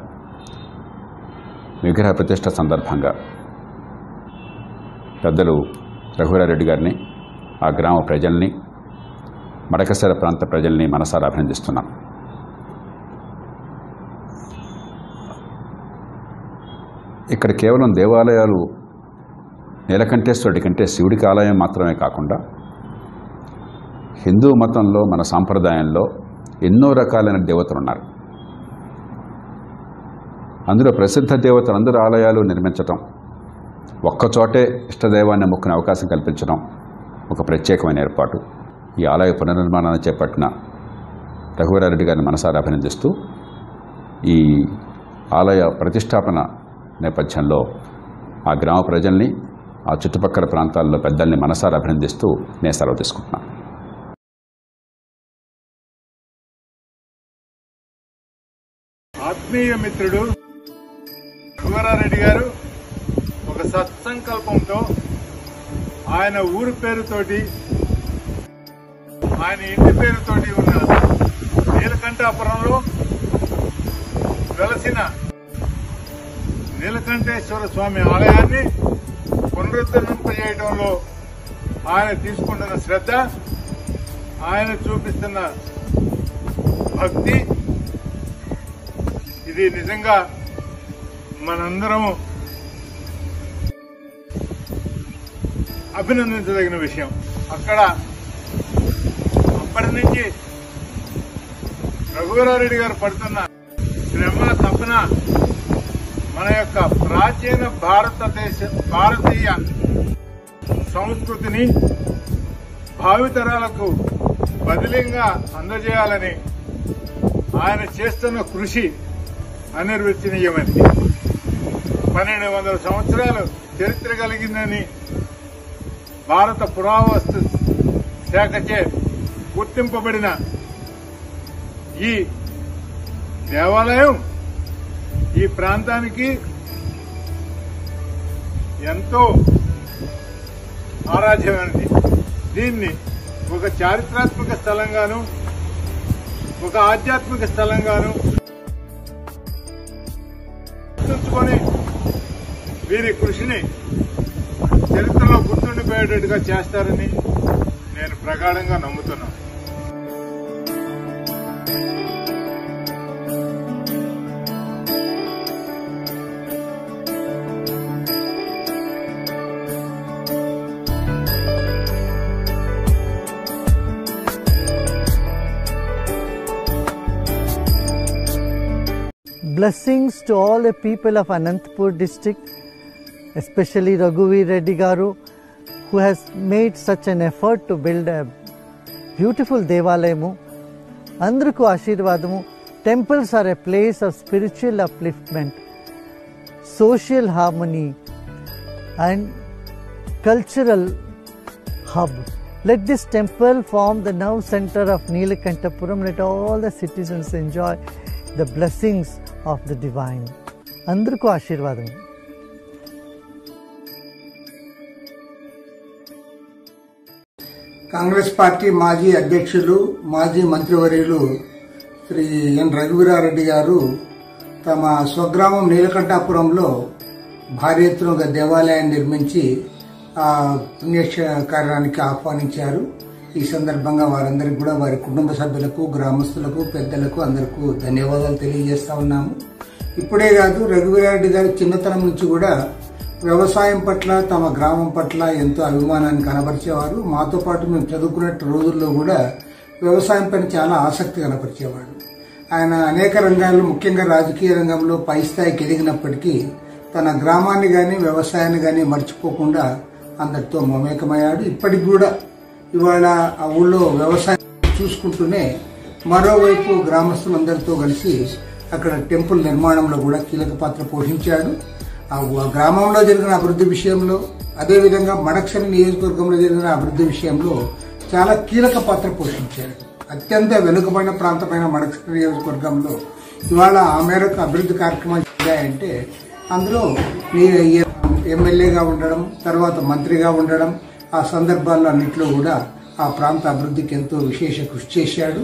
విగ్రహ ప్రతిష్ట సందర్భంగా పెద్దలు రఘువీరారెడ్డి గారిని ఆ గ్రామ ప్రజల్ని మడకసర ప్రాంత ప్రజల్ని మనసారా అభినందిస్తున్నాం. ఇక్కడ కేవలం దేవాలయాలు నీలకంఠేశ్వరుడి కంటే శివుడికి ఆలయం మాత్రమే కాకుండా హిందూ మతంలో మన సాంప్రదాయంలో ఎన్నో రకాలైన దేవతలు ఉన్నారు అందులో ప్రసిద్ధ దేవతలు ఆలయాలు నిర్మించటం. ఒక్కచోటే ఇష్టదైవాన్ని మొక్కునే అవకాశం కల్పించడం ఒక ప్రత్యేకమైన ఏర్పాటు. ఈ ఆలయ పునర్నిర్మాణాన్ని చేపట్టిన రఘువరారెడ్డి గారిని మనసారి అభినందిస్తూ ఈ ఆలయ ప్రతిష్టాపన నేపథ్యంలో ఆ గ్రామ ప్రజల్ని ఆ చుట్టుపక్కల ప్రాంతాల్లో పెద్దల్ని మనసారి అభినందిస్తూ నేను సెలవు తీసుకుంటున్నాను. ఆత్మీయ మిత్రుడు శివరారెడ్డి గారు ఒక సత్సంకల్పంతో ఆయన ఊరు పేరుతోటి ఆయన ఇంటి పేరుతోటి ఉన్న నీలకంఠాపురంలో వెలసిన నీలకంఠేశ్వర స్వామి ఆలయాన్ని పునరుద్ధరింపజేయడంలో ఆయన తీసుకుంటున్న శ్రద్ధ ఆయన చూపిస్తున్న భక్తి ఇది నిజంగా మనందరము అభినందించదగిన విషయం. అక్కడ అప్పటి నుంచి రఘువరారెడ్డి గారు పడుతున్న శ్రమ తపన మన యొక్క ప్రాచీన భారతదేశ భారతీయ సంస్కృతిని భావితరాలకు బదిలీగా అందజేయాలని ఆయన చేస్తున్న కృషి అనిర్వచనీయమైనది. పన్నెండు వందల సంవత్సరాలు చరిత్ర కలిగిందని భారత పురావస్తు శాఖచే గుర్తింపబడిన ఈ దేవాలయం ఈ ప్రాంతానికి ఎంతో ఆరాధ్యమైనది. దీన్ని ఒక చారిత్రాత్మక స్థలంగాను ఒక ఆధ్యాత్మిక స్థలంగాను గుర్తుంచుకొని వీరి కృషిని చరిత్రలో గుర్తుండిపోయేటట్టుగా చేస్తారని నేను ప్రగాఢంగా నమ్ముతున్నాను Blessings to all the people of Anantapur district, especially Raghuveer Reddy Garu, who has made such an effort to build a beautiful Devalayamu. అందరికీ ఆశీర్వాదము temples are a place of spiritual upliftment social harmony and cultural hub. Let this temple form the nerve center of Neelakantapuram. Let all the citizens enjoy the blessings of the divine. అందరికీ ఆశీర్వాదం Congress party మాజీ అధ్యక్షులు మాజీ మంత్రివర్యులు శ్రీ ఎన్ రఘువీరారెడ్డి గారు తమ స్వగ్రామం నీలకంఠాపురంలో భారీ ఎత్తున ఒక దేవాలయాన్ని నిర్మించి ఆ పుణ్యకార్యానికి ఆహ్వానించారు. ఈ సందర్భంగా వారందరికీ కూడా వారి కుటుంబ సభ్యులకు గ్రామస్తులకు పెద్దలకు అందరికీ ధన్యవాదాలు తెలియజేస్తా ఉన్నాము. ఇప్పుడే కాదు రఘువీరారెడ్డి గారి చిన్నతనం నుంచి కూడా వ్యవసాయం పట్ల తమ గ్రామం పట్ల ఎంతో అభిమానాన్ని కనబరిచేవారు. మాతో పాటు మేము చదువుకునే రోజుల్లో కూడా వ్యవసాయం పైన చాలా ఆసక్తి కనపరిచేవాడు ఆయన అనేక రంగాల్లో ముఖ్యంగా రాజకీయ రంగంలో పై స్థాయికి ఎదిగినప్పటికీ తన గ్రామాన్ని కానీ వ్యవసాయాన్ని కానీ మర్చిపోకుండా అందరితో మమేకమయ్యాడు. ఇప్పటికి కూడా ఇవాళ ఆ ఊళ్ళో వ్యవసాయం చూసుకుంటూనే మరోవైపు గ్రామస్తులందరితో కలిసి అక్కడ టెంపుల్ నిర్మాణంలో కూడా కీలక పాత్ర పోషించాడు. గ్రామంలో జరిగిన అభివృద్ధి విషయంలో అదేవిధంగా మడక్షరి నియోజకవర్గంలో జరిగిన అభివృద్ధి విషయంలో చాలా కీలక పాత్ర పోషించారు. అత్యంత వెనుకబడిన ప్రాంతమైన మడక్షరి నియోజకవర్గంలో ఇవాళ ఆ మేరకు అభివృద్ధి కార్యక్రమాలు జరిగాయంటే అందులో ఎమ్మెల్యేగా ఉండడం తర్వాత మంత్రిగా ఉండడం ఆ సందర్భాల్లో అన్నింటిలో కూడా ఆ ప్రాంత అభివృద్ధికి ఎంతో విశేష కృషి చేశాడు.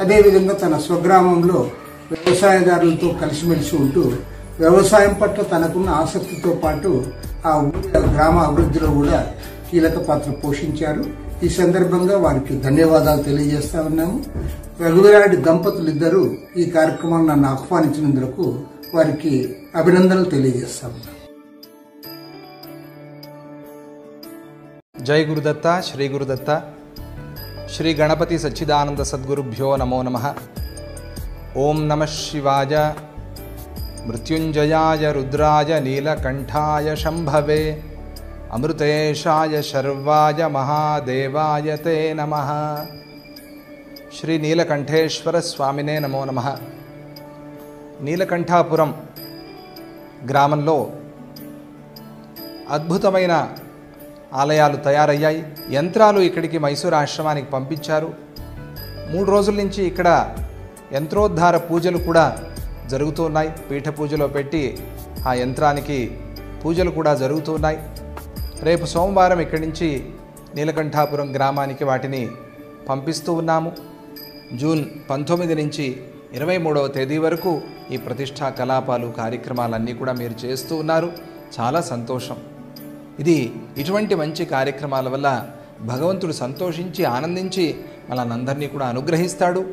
అదేవిధంగా తన స్వగ్రామంలో వ్యవసాయదారులతో కలిసిమెలిసి ఉంటూ వ్యవసాయం పట్ల తనకున్న ఆసక్తితో పాటు ఆ ఊరి గ్రామ అభివృద్ధిలో కూడా కీలక పాత్ర పోషించారు. ఈ సందర్భంగా వారికి ధన్యవాదాలు తెలియజేస్తా ఉన్నాము. రఘువీరారెడ్డి దంపతులు ఇద్దరు ఈ కార్యక్రమాన్ని నన్ను ఆహ్వానించినందుకు వారికి అభినందనలు తెలియజేస్తా జై గురుదత్త శ్రీ గురుదత్త. శ్రీ గణపతి సచ్చిదానంద సద్గురుభ్యో నమో నమ. ఓం నమ శివాయ. మృత్యుంజయాయ రుద్రాయ నీలకంఠాయ శంభవే. అమృతేశాయ శర్వాయ మహాదేవాయ తే నమ. శ్రీ నీలకంఠేశ్వర స్వామినే నమో నమ. నీలకంఠాపురం గ్రామంలో అద్భుతమైన ఆలయాలు తయారయ్యాయి. యంత్రాలు ఇక్కడికి మైసూరు ఆశ్రమానికి పంపించారు. మూడు రోజుల నుంచి ఇక్కడ యంత్రోద్ధార పూజలు కూడా జరుగుతున్నాయి. పీఠ పూజలో పెట్టి ఆ యంత్రానికి పూజలు కూడా జరుగుతున్నాయి. రేపు సోమవారం ఇక్కడి నుంచి నీలకంఠాపురం గ్రామానికి వాటిని పంపిస్తూ ఉన్నాము. జూన్ పంతొమ్మిది నుంచి ఇరవై మూడవ తేదీ వరకు ఈ ప్రతిష్టా కలాపాలు కార్యక్రమాలన్నీ కూడా మీరు చేస్తూ ఉన్నారు. చాలా సంతోషం. ఇది ఇటువంటి మంచి కార్యక్రమాల వల్ల భగవంతుడు సంతోషించి ఆనందించి మనల్ని అందరినీ కూడా అనుగ్రహిస్తాడు.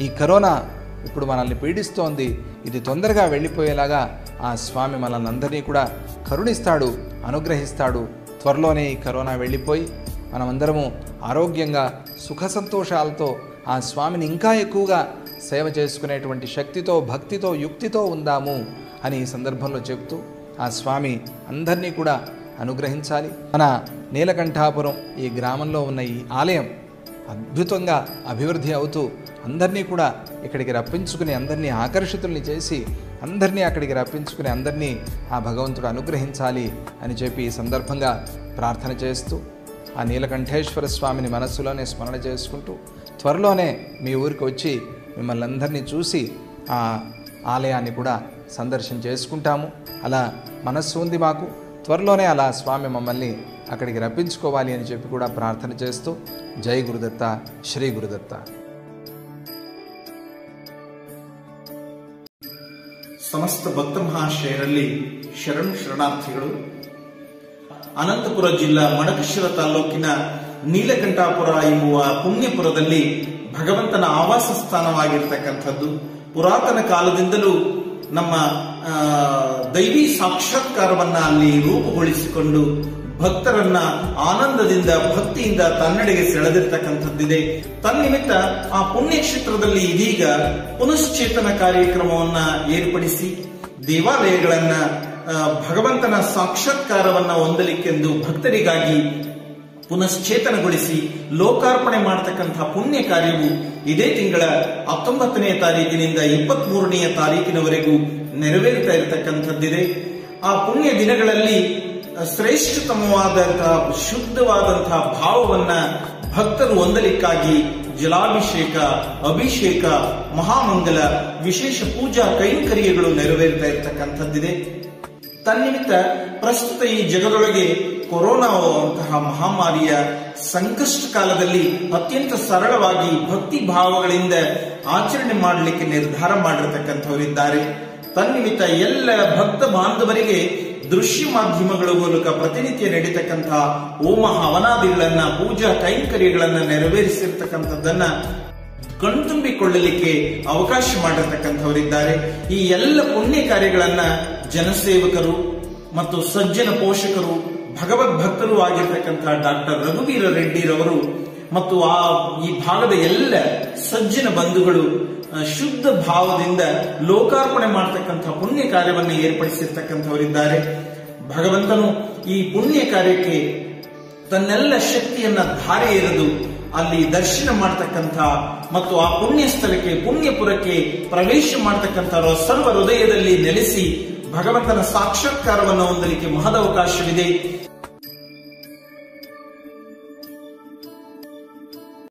ఈ కరోనా ఇప్పుడు మనల్ని పీడిస్తోంది. ఇది తొందరగా వెళ్ళిపోయేలాగా ఆ స్వామి మనల్ని అందరినీ కూడా కరుణిస్తాడు అనుగ్రహిస్తాడు. త్వరలోనే ఈ కరోనా వెళ్ళిపోయి మనమందరము ఆరోగ్యంగా సుఖ సంతోషాలతో ఆ స్వామిని ఇంకా ఎక్కువగా సేవ చేసుకునేటువంటి శక్తితో భక్తితో యుక్తితో ఉందాము అని ఈ సందర్భంలో చెబుతూ ఆ స్వామి అందరినీ కూడా అనుగ్రహించాలి. మన నీలకంఠాపురం ఈ గ్రామంలో ఉన్న ఈ ఆలయం అద్భుతంగా అభివృద్ధి అవుతూ అందరినీ కూడా ఇక్కడికి రప్పించుకుని అందరినీ ఆకర్షితుల్ని చేసి అందరినీ అక్కడికి రప్పించుకుని అందరినీ ఆ భగవంతుడు అనుగ్రహించాలి అని చెప్పి ఈ సందర్భంగా ప్రార్థన చేస్తూ ఆ నీలకంఠేశ్వర స్వామిని మనస్సులోనే స్మరణ చేసుకుంటూ త్వరలోనే మీ ఊరికి వచ్చి మిమ్మల్ని అందరినీ చూసి ఆ ఆలయాన్ని కూడా సందర్శన చేసుకుంటాము. అలా మనస్సు ఉంది మాకు. త్వరలోనే అలా స్వామి మమ్మల్ని అక్కడికి రప్పించుకోవాలి అని చెప్పి కూడా ప్రార్థన చేస్తూ జై గురుదత్త శ్రీ గురుదత్త. ಸಮಸ್ತ ಭಕ್ತ ಮಹಾಶಯರಲ್ಲಿ ಶರಣ ಶರಣಾರ್ಥಿಗಳು. ಅನಂತಪುರ ಜಿಲ್ಲಾ ಮಡಕಶಿರ ತಾಲೂಕಿನ ನೀಲಕಂಠಾಪುರ ಎಂಬುವ ಪುಣ್ಯಪುರದಲ್ಲಿ ಭಗವಂತನ ಆವಾಸ ಸ್ಥಾನವಾಗಿರ್ತಕ್ಕಂಥದ್ದು. ಪುರಾತನ ಕಾಲದಿಂದಲೂ ನಮ್ಮ ದೈವಿ ಸಾಕ್ಷಾತ್ಕಾರವನ್ನ ಅಲ್ಲಿ ರೂಪುಗೊಳಿಸಿಕೊಂಡು ಭಕ್ತರನ್ನ ಆನಂದದಿಂದ, ಭಕ್ತಿಯಿಂದ ತನ್ನಡೆಗೆ ಸೆಳೆದಿರ್ತಕ್ಕಂಥದ್ದಿದೆ. ತನ್ನಿಮಿತ್ತ ಆ ಪುಣ್ಯಕ್ಷೇತ್ರದಲ್ಲಿ ಇದೀಗ ಪುನಶ್ಚೇತನ ಕಾರ್ಯಕ್ರಮವನ್ನ ಏರ್ಪಡಿಸಿ, ದೇವಾಲಯಗಳನ್ನ ಭಗವಂತನ ಸಾಕ್ಷಾತ್ಕಾರವನ್ನ ಹೊಂದಲಿಕ್ಕೆಂದು ಭಕ್ತರಿಗಾಗಿ ಪುನಶ್ಚೇತನಗೊಳಿಸಿ ಲೋಕಾರ್ಪಣೆ ಮಾಡತಕ್ಕಂತಹ ಪುಣ್ಯ ಕಾರ್ಯವು ಇದೇ ತಿಂಗಳ ಹತ್ತೊಂಬತ್ತನೆಯ ತಾರೀಕಿನಿಂದ ಇಪ್ಪತ್ತ್ ಮೂರನೆಯ ತಾರೀಕಿನವರೆಗೂ ನೆರವೇರುತ್ತಾ ಇರತಕ್ಕಂಥದ್ದಿದೆ. ಆ ಪುಣ್ಯ ದಿನಗಳಲ್ಲಿ ಶ್ರೇಷ್ಠತಮವಾದಂತಹ ಶುದ್ಧವಾದಂತಹ ಭಾವವನ್ನ ಭಕ್ತರು ಹೊಂದಲಿಕ್ಕಾಗಿ ಜಲಾಭಿಷೇಕ, ಅಭಿಷೇಕ, ಮಹಾಮಂಗಲ, ವಿಶೇಷ ಪೂಜಾ ಕೈಂಕರ್ಯಗಳು ನೆರವೇರ್ತಾ ಇರತಕ್ಕಂಥದ್ದಿದೆ. ತನ್ನಿಮಿತ್ತ ಪ್ರಸ್ತುತ ಈ ಜಗದೊಳಗೆ ಕೊರೋನಾ ಅಂತಹ ಮಹಾಮಾರಿಯ ಸಂಕಷ್ಟ ಕಾಲದಲ್ಲಿ ಅತ್ಯಂತ ಸರಳವಾಗಿ ಭಕ್ತಿ ಭಾವಗಳಿಂದ ಆಚರಣೆ ಮಾಡಲಿಕ್ಕೆ ನಿರ್ಧಾರ ಮಾಡಿರತಕ್ಕಂಥವರಿದ್ದಾರೆ. ತನ್ನಿಮಿತ್ತ ಎಲ್ಲ ಭಕ್ತ ಬಾಂಧವರಿಗೆ ದೃಶ್ಯ ಮಾಧ್ಯಮಗಳ ಮೂಲಕ ಪ್ರತಿನಿತ್ಯ ನಡೀತಕ್ಕಂತಹ ಹೋಮ ಹವನಾದಿಗಳನ್ನ ಪೂಜಾ ಕೈಂಕರ್ಯಗಳನ್ನ ನೆರವೇರಿಸಿರ್ತಕ್ಕಂಥದ್ದನ್ನ ಕಣ್ತುಂಬಿಕೊಳ್ಳಲಿಕ್ಕೆ ಅವಕಾಶ ಮಾಡಿರ್ತಕ್ಕಂಥವರಿದ್ದಾರೆ. ಈ ಎಲ್ಲ ಪುಣ್ಯ ಕಾರ್ಯಗಳನ್ನ ಜನಸೇವಕರು ಮತ್ತು ಸಜ್ಜನ ಪೋಷಕರು, ಭಗವದ್ ಭಕ್ತರು ಆಗಿರ್ತಕ್ಕಂತಹ ಡಾಕ್ಟರ್ ರಘುವೀರ ರೆಡ್ಡಿರವರು ಮತ್ತು ಆ ಈ ಭಾಗದ ಎಲ್ಲ ಸಜ್ಜನ ಬಂಧುಗಳು ಶುದ್ಧ ಭಾವದಿಂದ ಲೋಕಾರ್ಪಣೆ ಮಾಡತಕ್ಕಂತಹ ಪುಣ್ಯ ಕಾರ್ಯವನ್ನು ಏರ್ಪಡಿಸಿರ್ತಕ್ಕಂಥವರಿದ್ದಾರೆ. ಭಗವಂತನು ಈ ಪುಣ್ಯ ಕಾರ್ಯಕ್ಕೆ ತನ್ನೆಲ್ಲ ಶಕ್ತಿಯನ್ನ ಧಾರೆ ಎರೆದು ಅಲ್ಲಿ ದರ್ಶನ ಮಾಡತಕ್ಕಂಥ ಮತ್ತು ಆ ಪುಣ್ಯ ಸ್ಥಳಕ್ಕೆ, ಪುಣ್ಯಪುರಕ್ಕೆ ಪ್ರವೇಶ ಮಾಡತಕ್ಕಂಥ ಸರ್ವ ಹೃದಯದಲ್ಲಿ ನೆಲೆಸಿ ಭಗವಂತನ ಸಾಕ್ಷಾತ್ಕಾರವನ್ನು ಹೊಂದಲಿಕ್ಕೆ ಮಹದವಕಾಶವಿದೆ